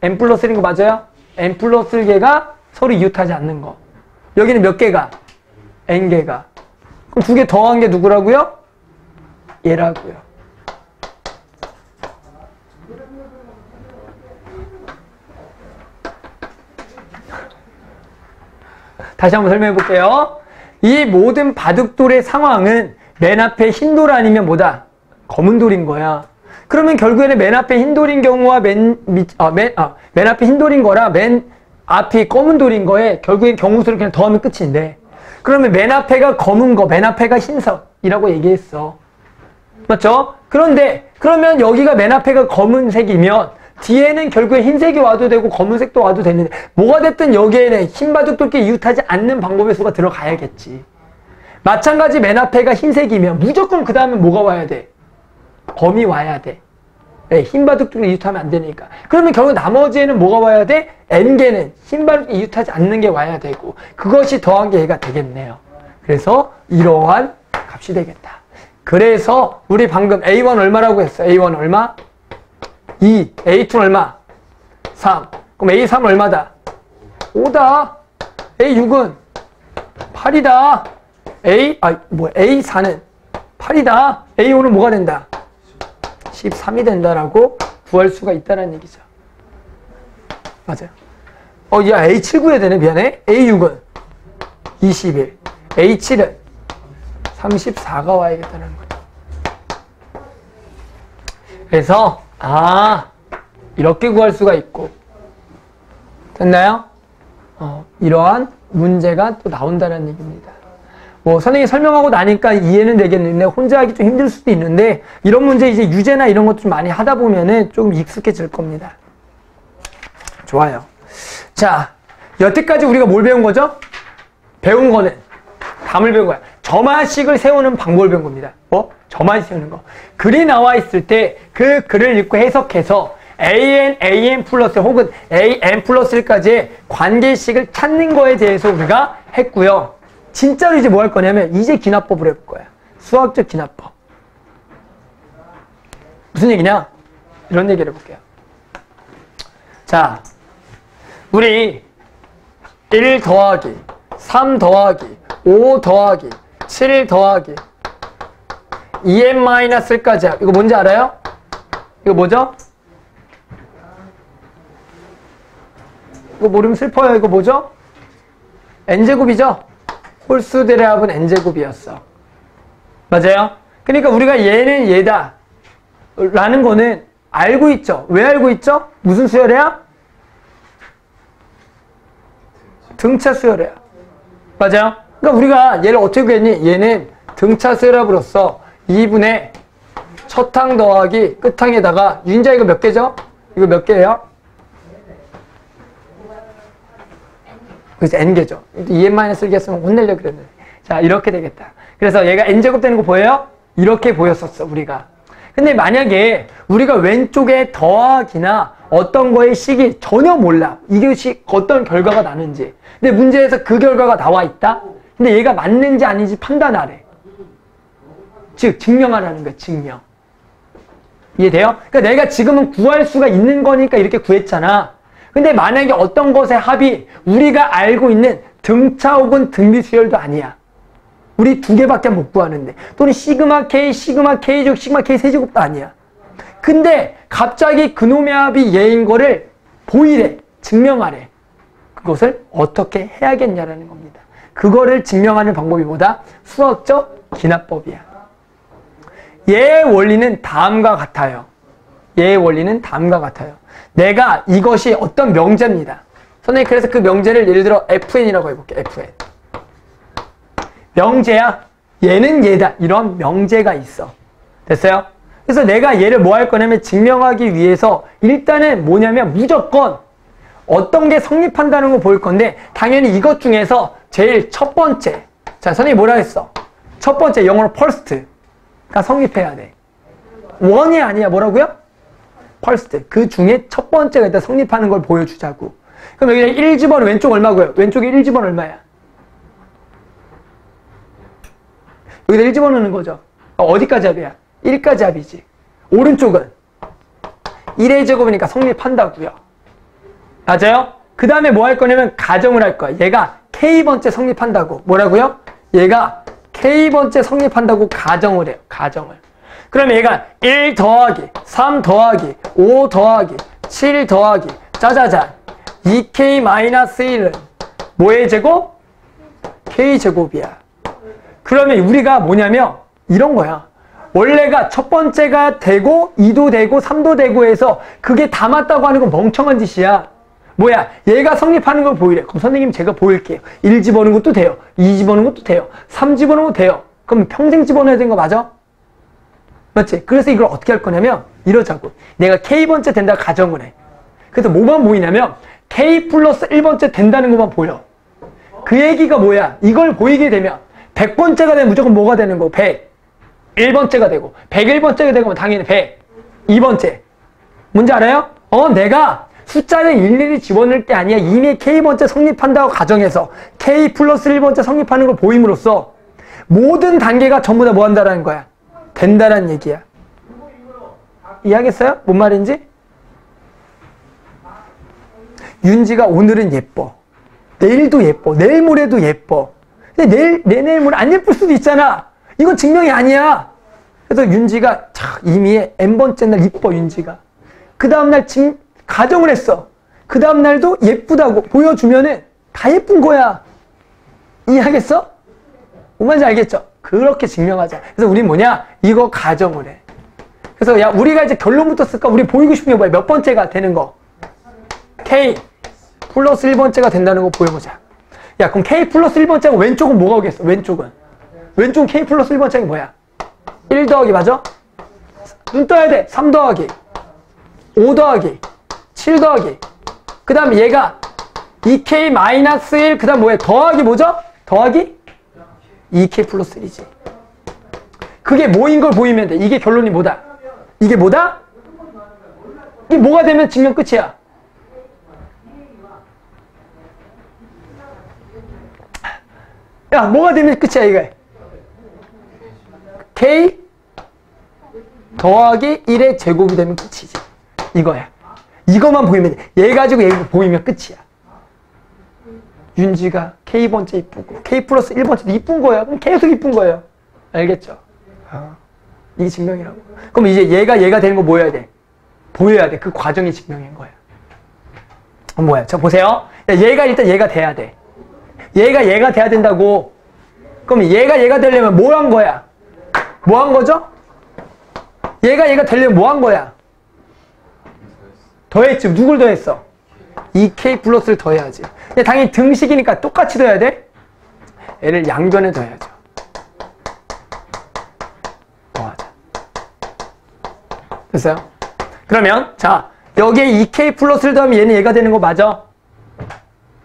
n 플러스 1인 거 맞아요? n 플러스 1개가 서로 이웃하지 않는 거 여기는 몇 개가? n개가 그럼 두 개 더한 게 누구라고요? 얘라고요 다시 한번 설명해 볼게요. 이 모든 바둑돌의 상황은 맨 앞에 흰 돌 아니면 뭐다? 검은 돌인 거야. 그러면 결국에는 맨 앞에 흰 돌인 경우와 맨, 밑, 아, 맨, 아, 맨 앞에 흰 돌인 거라 맨 앞이 검은 돌인 거에 결국엔 경우수를 그냥 더하면 끝인데 그러면 맨 앞에가 검은 거, 맨 앞에가 흰색이라고 얘기했어. 맞죠? 그런데 그러면 여기가 맨 앞에가 검은색이면 뒤에는 결국에 흰색이 와도 되고 검은색도 와도 되는데 뭐가 됐든 여기에는 흰바둑돌게 이웃하지 않는 방법의 수가 들어가야겠지. 마찬가지 맨 앞에가 흰색이면 무조건 그 다음에 뭐가 와야 돼? 검이 와야 돼. 네, 흰바둑돌게 이웃하면 안 되니까. 그러면 결국 나머지에는 뭐가 와야 돼? n개는 흰바둑 이웃하지 않는 게 와야 되고 그것이 더한 게 얘가 되겠네요. 그래서 이러한 값이 되겠다. 그래서 우리 방금 A1 얼마라고 했어? A1 얼마? 2. A2는 얼마? 3. 그럼 A3 얼마다? 5다. A6은 8이다. A, 아, 뭐, A4는 8이다. A5는 뭐가 된다? 13이 된다라고 구할 수가 있다는 얘기죠. 맞아요. 어, 야, A7 구해야 되네. 미안해. A6은 21. A7은 34가 와야겠다는 거죠. 그래서 아 이렇게 구할 수가 있고 됐나요? 어, 이러한 문제가 또 나온다는 얘기입니다. 뭐 선생님이 설명하고 나니까 이해는 되겠는데 혼자 하기 좀 힘들 수도 있는데 이런 문제 이제 유제나 이런 것좀 많이 하다 보면은 조금 익숙해질 겁니다. 좋아요. 자, 여태까지 우리가 뭘 배운 거죠? 배운 거는 담을 배운 거야. 점화식을 세우는 방법을 배운 겁니다. 뭐? 점화식 세우는 거. 글이 나와 있을 때 그 글을 읽고 해석해서 an, an 플러스 혹은 an 플러스 1까지의 관계식을 찾는 거에 대해서 우리가 했고요. 진짜로 이제 뭐 할 거냐면 이제 기납법을 해볼 거야. 수학적 기납법. 무슨 얘기냐? 이런 얘기를 해볼게요. 자, 우리 1 더하기 3 더하기 5 더하기 7 더하기 2n 마이너스까지 이거 뭔지 알아요? 이거 뭐죠? 이거 모르면 슬퍼요. 이거 뭐죠? n제곱이죠? 홀수 대례합은 n제곱이었어. 맞아요? 그러니까 우리가 얘는 얘다 라는 거는 알고 있죠. 왜 알고 있죠? 무슨 수열이야? 등차 수열이야. 맞아요? 그러니까 우리가 얘를 어떻게 구했니? 얘는 등차 수열합으로써 2분의 첫 항 더하기 끝항에다가 윤자 이거 몇 개죠? 이거 몇 개예요? 그래서 n개죠. 2n-1개 쓰면 혼내려 그랬는데. 자, 이렇게 되겠다. 그래서 얘가 n제곱 되는 거 보여요? 이렇게 보였었어 우리가 근데 만약에 우리가 왼쪽에 더하기나 어떤 거의 식이 전혀 몰라 이것이 어떤 결과가 나는지 근데 문제에서 그 결과가 나와 있다 근데 얘가 맞는지 아닌지 판단하래 즉 증명하라는 거야 증명 이해돼요? 그러니까 내가 지금은 구할 수가 있는 거니까 이렇게 구했잖아 근데 만약에 어떤 것의 합이 우리가 알고 있는 등차 혹은 등비 수열도 아니야 우리 두 개밖에 못 구하는데 또는 시그마 K, 시그마 K제곱, 시그마 K 세제곱도 아니야. 근데 갑자기 그놈의 합이 얘인 거를 보이래. 증명하래. 그것을 어떻게 해야겠냐라는 겁니다. 그거를 증명하는 방법이 뭐다? 수학적 기납법이야. 얘의 원리는 다음과 같아요. 얘의 원리는 다음과 같아요. 내가 이것이 어떤 명제입니다. 선생님 그래서 그 명제를 예를 들어 FN이라고 해볼게. FN. 명제야. 얘는 얘다. 이런 명제가 있어. 됐어요? 그래서 내가 얘를 뭐 할 거냐면 증명하기 위해서 일단은 뭐냐면 무조건 어떤 게 성립한다는 거볼 건데 당연히 이것 중에서 제일 첫 번째 자 선생님이 뭐라 했어? 첫 번째 영어로 first가 성립해야 돼. 원이 아니야 뭐라고요? First 그 중에 첫 번째가 일단 성립하는 걸 보여주자고. 그럼 여기 1집원 왼쪽 얼마고요? 왼쪽에 1집원 얼마야? 여기다 1 집어 넣는 거죠. 어디까지 합이야? 1까지 합이지. 오른쪽은 1의 제곱이니까 성립한다고요. 맞아요? 그 다음에 뭐 할 거냐면 가정을 할 거야. 얘가 K번째 성립한다고. 뭐라고요? 얘가 K번째 성립한다고 가정을 해요. 가정을. 그러면 얘가 1 더하기, 3 더하기, 5 더하기, 7 더하기, 짜자잔. 2K-1은 뭐의 제곱? K제곱이야. 그러면 우리가 뭐냐면 이런 거야. 원래가 첫 번째가 되고 2도 되고 3도 되고 해서 그게 다 맞다고 하는 건 멍청한 짓이야. 뭐야 얘가 성립하는 걸 보이래. 그럼 선생님 제가 보일게요. 1 집어넣는 것도 돼요. 2 집어넣는 것도 돼요. 3 집어넣는 것도 돼요. 그럼 평생 집어넣어야 되는 거 맞아? 맞지? 그래서 이걸 어떻게 할 거냐면 이러자고. 내가 K번째 된다 가정을 해. 그래서 뭐만 보이냐면 K 플러스 1번째 된다는 것만 보여. 그 얘기가 뭐야? 이걸 보이게 되면 100번째가 되면 무조건 뭐가 되는 거? 100. 1번째가 되고 101번째가 되면 당연히 100. 2번째. 뭔지 알아요? 어, 내가 숫자를 일일이 집어넣을 게 아니야. 이미 K번째 성립한다고 가정해서 K 플러스 1번째 성립하는 걸 보임으로써 모든 단계가 전부 다 뭐 한다라는 거야? 된다라는 얘기야. 이해하겠어요? 뭔 말인지? 윤지가 오늘은 예뻐. 내일도 예뻐. 내일 모레도 예뻐. 근데 내일, 내내일 모레 안 예쁠 수도 있잖아. 이건 증명이 아니야. 그래서 윤지가 참 이미의 N번째 날 이뻐 윤지가. 그 다음날 진, 가정을 했어. 그 다음날도 예쁘다고 보여주면은 다 예쁜 거야. 이해하겠어? 뭔지 알겠죠? 그렇게 증명하자. 그래서 우리 뭐냐? 이거 가정을 해. 그래서 야 우리가 이제 결론부터 쓸까? 우리 보이고 싶은 게 뭐야? 몇 번째가 되는 거? K 플러스 1번째가 된다는 거 보여보자. 야 그럼 K 플러스 1번째가 왼쪽은 뭐가 오겠어? 왼쪽은. 왼쪽은 K 플러스 1번째가 뭐야? 1 더하기 맞아? 눈 떠야 돼. 3 더하기 5 더하기 7 더하기 그 다음에 얘가 2K 마이너스 1 그 다음 뭐야? 더하기 뭐죠? 더하기 2K 플러스 1이지. 그게 뭐인 걸 보이면 돼. 이게 결론이 뭐다? 이게 뭐다? 이게 뭐가 되면 증명 끝이야. 야, 뭐가 되면 끝이야, 이게. K 더하기 1의 제곱이 되면 끝이지. 이거야. 이거만 보이면 돼. 얘 가지고 얘 보이면 끝이야. 윤지가 K번째 이쁘고 K 플러스 1번째도 이쁜 거야. 그럼 계속 이쁜 거예요. 알겠죠? 어. 이게 증명이라고. 그럼 이제 얘가 얘가 되는 거 보여야 돼. 보여야 돼. 그 과정이 증명인 거야. 어, 뭐야? 저 보세요. 야, 얘가 일단 얘가 돼야 돼. 얘가 얘가 돼야 된다고. 그럼 얘가 얘가 되려면 뭐한 거야? 뭐 한 거죠? 얘가 얘가 되려면 뭐 한 거야? 더했지. 누굴 더했어? 이 K 플러스를 더해야지. 근데 당연히 등식이니까 똑같이 더해야 돼? 얘를 양변에 더해야죠. 더하자. 됐어요? 그러면 자 여기에 2K 플러스를 더하면 얘는 얘가 되는 거 맞아?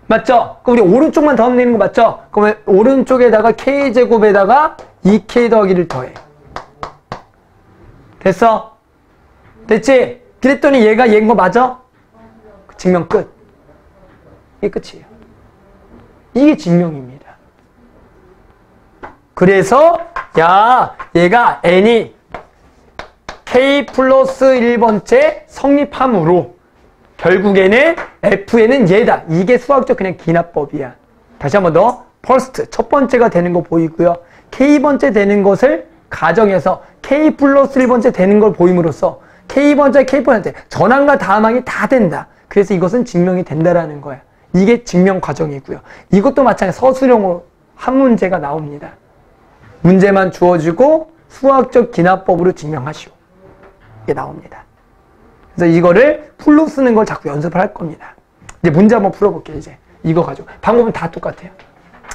맞죠? 그럼 우리 오른쪽만 더하면 되는 거 맞죠? 그러면 오른쪽에다가 K제곱에다가 2K 더하기를 더해. 됐어? 됐지? 그랬더니 얘가 얘인 거 맞아? 증명 끝. 이게 끝이에요. 이게 증명입니다. 그래서 야 얘가 n이 k 플러스 1번째 성립함으로 결국에는 fn은 얘다. 이게 수학적 그냥 기납법이야. 다시 한 번 더. first 첫 번째가 되는 거 보이고요. k번째 되는 것을 가정해서 k 플러스 1번째 되는 걸 보임으로써 k번째, k번째 전항과 다항이 다 된다. 그래서 이것은 증명이 된다라는 거야. 이게 증명 과정이고요. 이것도 마찬가지 서술형으로 한 문제가 나옵니다. 문제만 주어지고 수학적 기납법으로 증명하시오. 이게 나옵니다. 그래서 이거를 풀로 쓰는 걸 자꾸 연습을 할 겁니다. 이제 문제 한번 풀어볼게요, 이제. 이거 가지고. 방법은 다 똑같아요.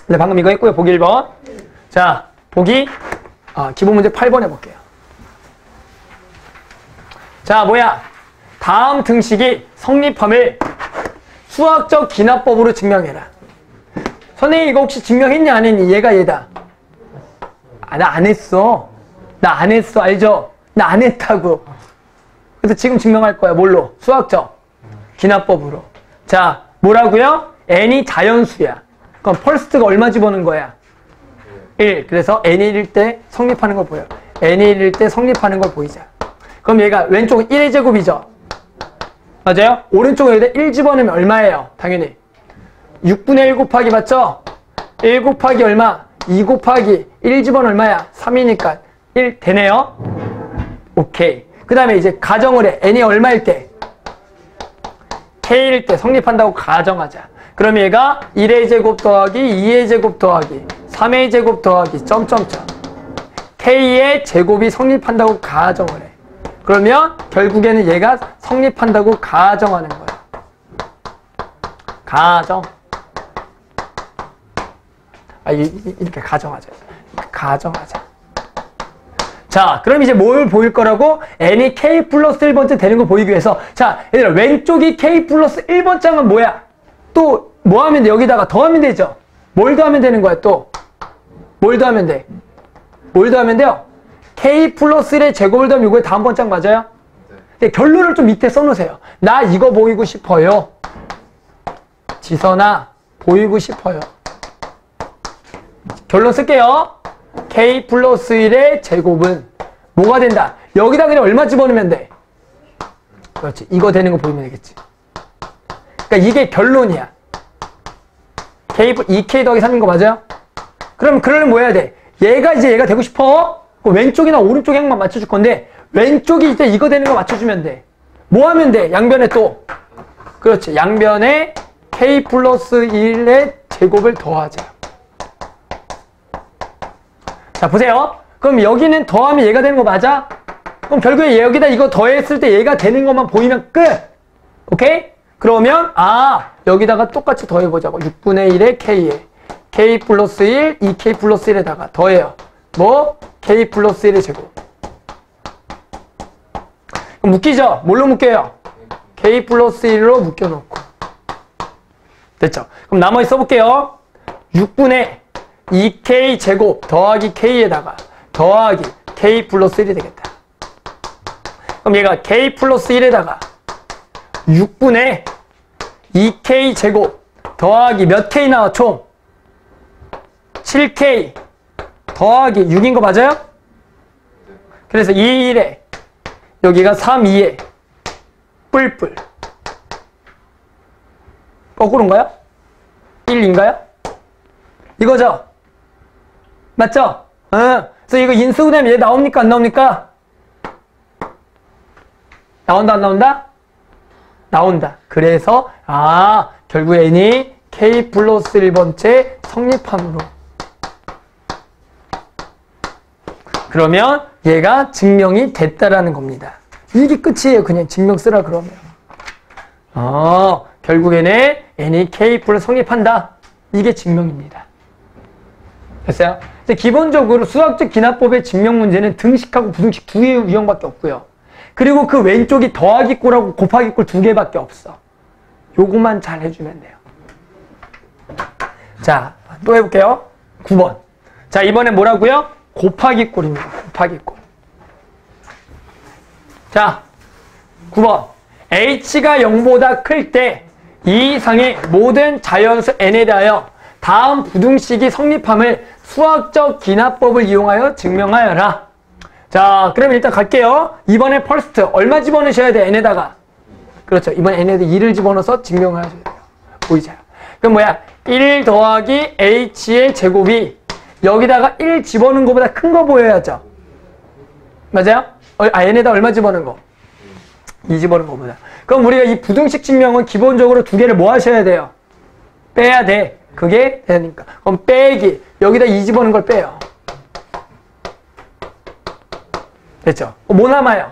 네, 방금 이거 했고요. 보기 1번. 자, 보기, 아, 기본 문제 8번 해볼게요. 자, 뭐야? 다음 등식이 성립함을 수학적 기납법으로 증명해라. 선생님, 이거 혹시 증명했냐, 안 했니? 얘가 얘다. 아, 나 안 했어. 나 안 했어. 알죠? 나 안 했다고. 그래서 지금 증명할 거야. 뭘로? 수학적. 기납법으로. 자, 뭐라고요? n이 자연수야. 그럼 펄스트가 얼마 집어넣은 거야? 1. 그래서 n이 1일 때 성립하는 걸 보여. n이 1일 때 성립하는 걸 보이자. 그럼 얘가 왼쪽은 1의 제곱이죠? 맞아요? 오른쪽에 여기다 1 집어넣으면 얼마예요? 당연히. 6분의 1 곱하기 맞죠? 1 곱하기 얼마? 2 곱하기 1 집어넣으면 얼마야? 3이니까 1 되네요? 오케이. 그 다음에 이제 가정을 해. n이 얼마일 때? k일 때 성립한다고 가정하자. 그럼 얘가 1의 제곱 더하기 2의 제곱 더하기 3의 제곱 더하기 점점점 k의 제곱이 성립한다고 가정을 해. 그러면 결국에는 얘가 성립한다고 가정하는 거야. 가정. 아, 이렇게 가정하자. 가정하자. 자, 그럼 이제 뭘 보일 거라고? n이 k 플러스 1번째 되는 거 보이기 위해서 자, 얘들아 왼쪽이 k 플러스 1번째면 뭐야? 또 뭐 하면 돼? 여기다가 더하면 되죠? 뭘 더하면 되는 거야 또? 뭘 더하면 돼? 뭘 더하면 돼요? K 플러스 1의 제곱을 더하면 이거의 다음 번 장 맞아요? 근데 결론을 좀 밑에 써놓으세요. 나 이거 보이고 싶어요. 지선아 보이고 싶어요. 결론 쓸게요. k 플러스 1의 제곱은 뭐가 된다? 여기다 그냥 얼마 집어넣으면 돼? 그렇지. 이거 되는 거 보이면 되겠지. 그러니까 이게 결론이야. k, 2k 더하기 3인 거 맞아요? 그럼 그러면 뭐 해야 돼? 얘가 이제 얘가 되고 싶어? 그럼 왼쪽이나 오른쪽 행만 맞춰줄 건데 왼쪽이 이제 이거 되는 거 맞춰주면 돼. 뭐 하면 돼? 양변에 또. 그렇지. 양변에 k 플러스 1의 제곱을 더하자. 자, 보세요. 그럼 여기는 더하면 얘가 되는 거 맞아? 그럼 결국에 여기다 이거 더했을 때 얘가 되는 것만 보이면 끝! 오케이? 그러면, 아, 여기다가 똑같이 더해보자고. 6분의 1에 k에. k 플러스 1, 2k 플러스 1에다가 더해요. 뭐? K 플러스 1의 제곱. 묶이죠? 뭘로 묶여요? k 플러스 1로 묶여놓고. 됐죠? 그럼 나머지 써볼게요. 6분의 2k 제곱 더하기 k에다가 더하기 k 플러스 1이 되겠다. 그럼 얘가 k 플러스 1에다가 6분의 2k 제곱 더하기 몇 k 나와 총? 7k 더하기 6인 거 맞아요? 그래서 2, 1에 여기가 3, 2에 뿔뿔 거꾸로인가요? 1인가요? 이거죠? 맞죠? 응. 그래서 이거 인수 되면 얘 나옵니까? 안 나옵니까? 나온다, 안 나온다? 나온다. 그래서, 아, 결국 n이 k 플러스 1번째 성립함으로. 그러면 얘가 증명이 됐다라는 겁니다. 이게 끝이에요. 그냥 증명 쓰라 그러면. 어, 결국에는 n이 k 플러스 성립한다. 이게 증명입니다. 됐어요? 근데 기본적으로 수학적 기납법의 증명 문제는 등식하고 부등식 두 개의 유형밖에 없고요. 그리고 그 왼쪽이 더하기 꼴하고 곱하기 꼴 두 개밖에 없어. 요것만 잘 해주면 돼요. 자, 또 해볼게요. 9번. 자, 이번엔 뭐라고요? 곱하기 꼴입니다. 곱하기 꼴. 자, 9번. h가 0보다 클 때 이 이상의 모든 자연수 n에 대하여 다음 부등식이 성립함을 수학적 귀납법을 이용하여 증명하여라. 자, 그럼 일단 갈게요. 이번에 first 얼마 집어넣으셔야 돼? n에다가. 그렇죠. 이번 n에도 2를 집어넣어서 증명을 하셔야 돼요. 보이죠? 그럼 뭐야? 1 더하기 h의 제곱이 여기다가 1 집어넣은 것보다 큰 거 보여야죠. 맞아요? 어, 아, n에다 얼마 집어넣은 거? 2 집어넣은 것보다. 그럼 우리가 이 부등식 증명은 기본적으로 두 개를 뭐 하셔야 돼요? 빼야 돼. 그게 되니까. 그럼 빼기. 여기다 2 집어넣은 걸 빼요. 됐죠? 어, 뭐 남아요?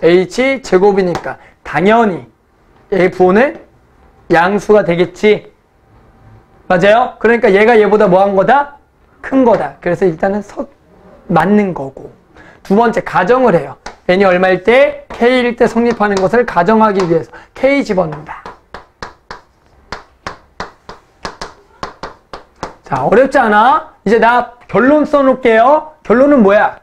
h 제곱이니까 당연히 얘 부호는 양수가 되겠지. 맞아요? 그러니까 얘가 얘보다 뭐한 거다? 큰 거다. 그래서 일단은 서, 맞는 거고. 두 번째 가정을 해요. n이 얼마일 때? k일 때 성립하는 것을 가정하기 위해서 k 집어넣는다. 자, 어렵지 않아? 이제 나 결론 써놓을게요. 결론은 뭐야?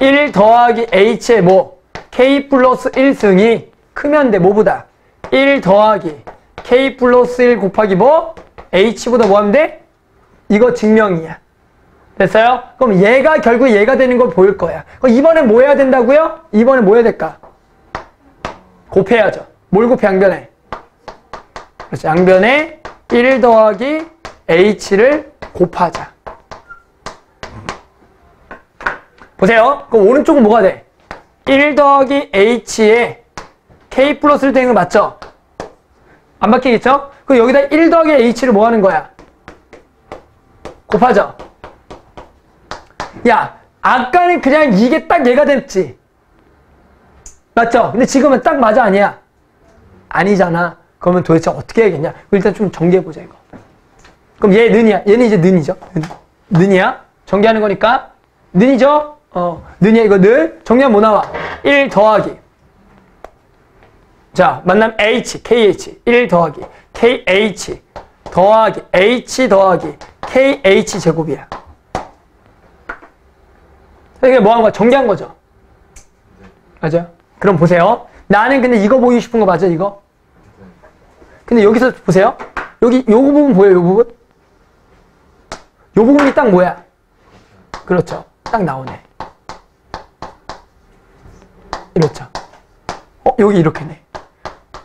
1 더하기 h의 뭐? k 플러스 1승이 크면 돼. 뭐보다? 1 더하기 k 플러스 1 곱하기 뭐? H보다 뭐 하면 돼? 이거 증명이야. 됐어요? 그럼 얘가 결국 얘가 되는 걸 보일 거야. 그럼 이번엔 뭐 해야 된다고요? 이번엔 뭐 해야 될까? 곱해야죠. 뭘 곱해 양변에? 그렇지. 양변에 1 더하기 h를 곱하자. 보세요. 그럼 오른쪽은 뭐가 돼? 1 더하기 h에 k 플러스를 되는 거 맞죠? 안 바뀌겠죠? 그럼 여기다 1 더하기 h를 뭐 하는 거야? 곱하죠? 야, 아까는 그냥 이게 딱 얘가 됐지. 맞죠? 근데 지금은 딱 맞아 아니야? 아니잖아. 그러면 도대체 어떻게 해야겠냐? 일단 좀 정리해보자 이거. 그럼 얘 는이야. 얘는 이제 는이죠. 는. 는이야. 정리하는 거니까 는이죠? 어, 는이야 이거 는. 정리하면 뭐 나와? 1 더하기. 자, 만남 h, kh. 1 더하기 kh 더하기 h 더하기 kh 제곱이야. 이게 뭐 한 거야? 정리한 거죠. 맞아요? 그럼 보세요. 나는 근데 이거 보기 싶은 거 맞아, 이거? 근데 여기서 보세요. 여기 요 부분 보여요, 요 부분? 요 부분이 딱 뭐야? 그렇죠. 딱 나오네. 이렇죠. 어, 여기 이렇게네.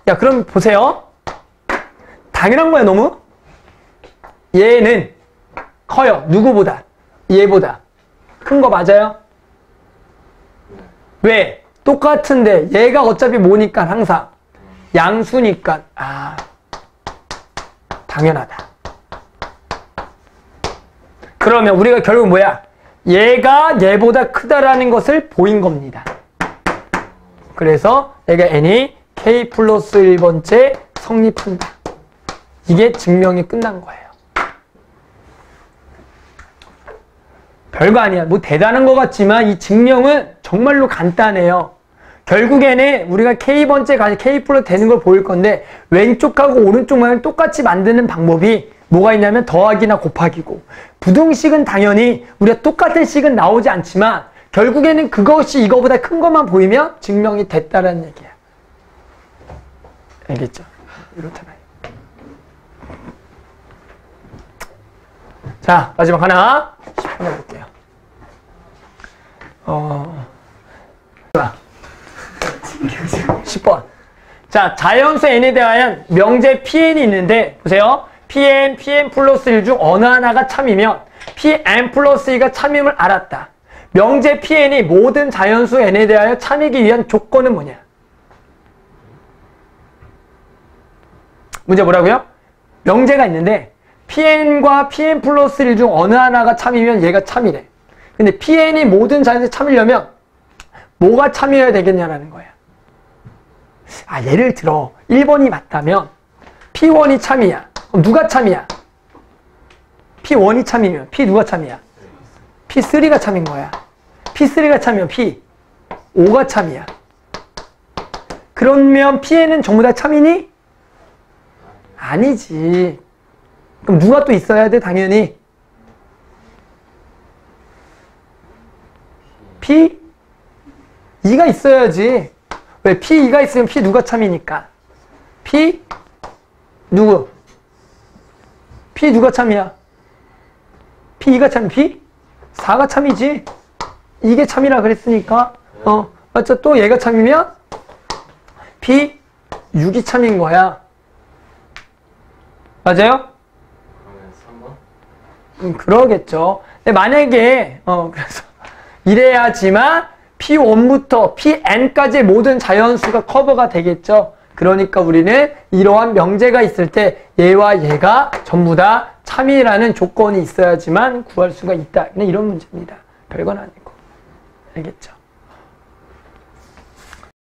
야, 그럼 보세요. 당연한 거야, 너무? 얘는 커요. 누구보다? 얘보다. 큰 거 맞아요? 왜? 똑같은데 얘가 어차피 뭐니까 항상 양수니까 아 당연하다. 그러면 우리가 결국 뭐야? 얘가 얘보다 크다라는 것을 보인 겁니다. 그래서 얘가 n이 k 플러스 1번째 성립한다. 이게 증명이 끝난 거예요. 별거 아니야. 뭐 대단한 것 같지만 이 증명은 정말로 간단해요. 결국에는 우리가 K번째 가지 K 플러스 되는 걸 보일 건데 왼쪽하고 오른쪽만 똑같이 만드는 방법이 뭐가 있냐면 더하기나 곱하기고 부등식은 당연히 우리가 똑같은 식은 나오지 않지만 결국에는 그것이 이거보다 큰 것만 보이면 증명이 됐다라는 얘기야. 알겠죠? 이렇잖아요. 자, 마지막 하나. 10번 해볼게요. 어, 자, 10번. 자, 자연수 n에 대한 명제 pn이 있는데, 보세요. pn, pn 플러스 1 중 어느 하나가 참이면 pn 플러스 2가 참임을 알았다. 명제 pn이 모든 자연수 n에 대하여 참이기 위한 조건은 뭐냐? 문제 뭐라고요? 명제가 있는데 pn과 pn 플러스 1 중 어느 하나가 참이면 얘가 참이래. 근데 pn이 모든 자연수에 참이려면 뭐가 참이어야 되겠냐라는 거야. 아 예를 들어 1번이 맞다면 p1이 참이야. 그럼 누가 참이야? p1이 참이면 p 누가 참이야? p3가 참인 거야. p3가 참이면 p5가 참이야. 그러면 pn은 전부 다 참이니? 아니지. 그럼 누가 또 있어야 돼? 당연히. P, 2가 있어야지. 왜? P 2가 있으면 P 누가 참이니까. P 누구? P 누가 참이야? P 2가 참 P 4가 참이지. 이게 참이라 그랬으니까. 어, 맞죠? 또 얘가 참이면 P 6이 참인 거야. 맞아요? 그러면 3번? 음, 그러겠죠. 근데 만약에, 어, 그래서, 이래야지만 P1부터 Pn까지의 모든 자연수가 커버가 되겠죠. 그러니까 우리는 이러한 명제가 있을 때 얘와 얘가 전부 다 참이라는 조건이 있어야지만 구할 수가 있다. 이런 문제입니다. 별건 아니고. 알겠죠?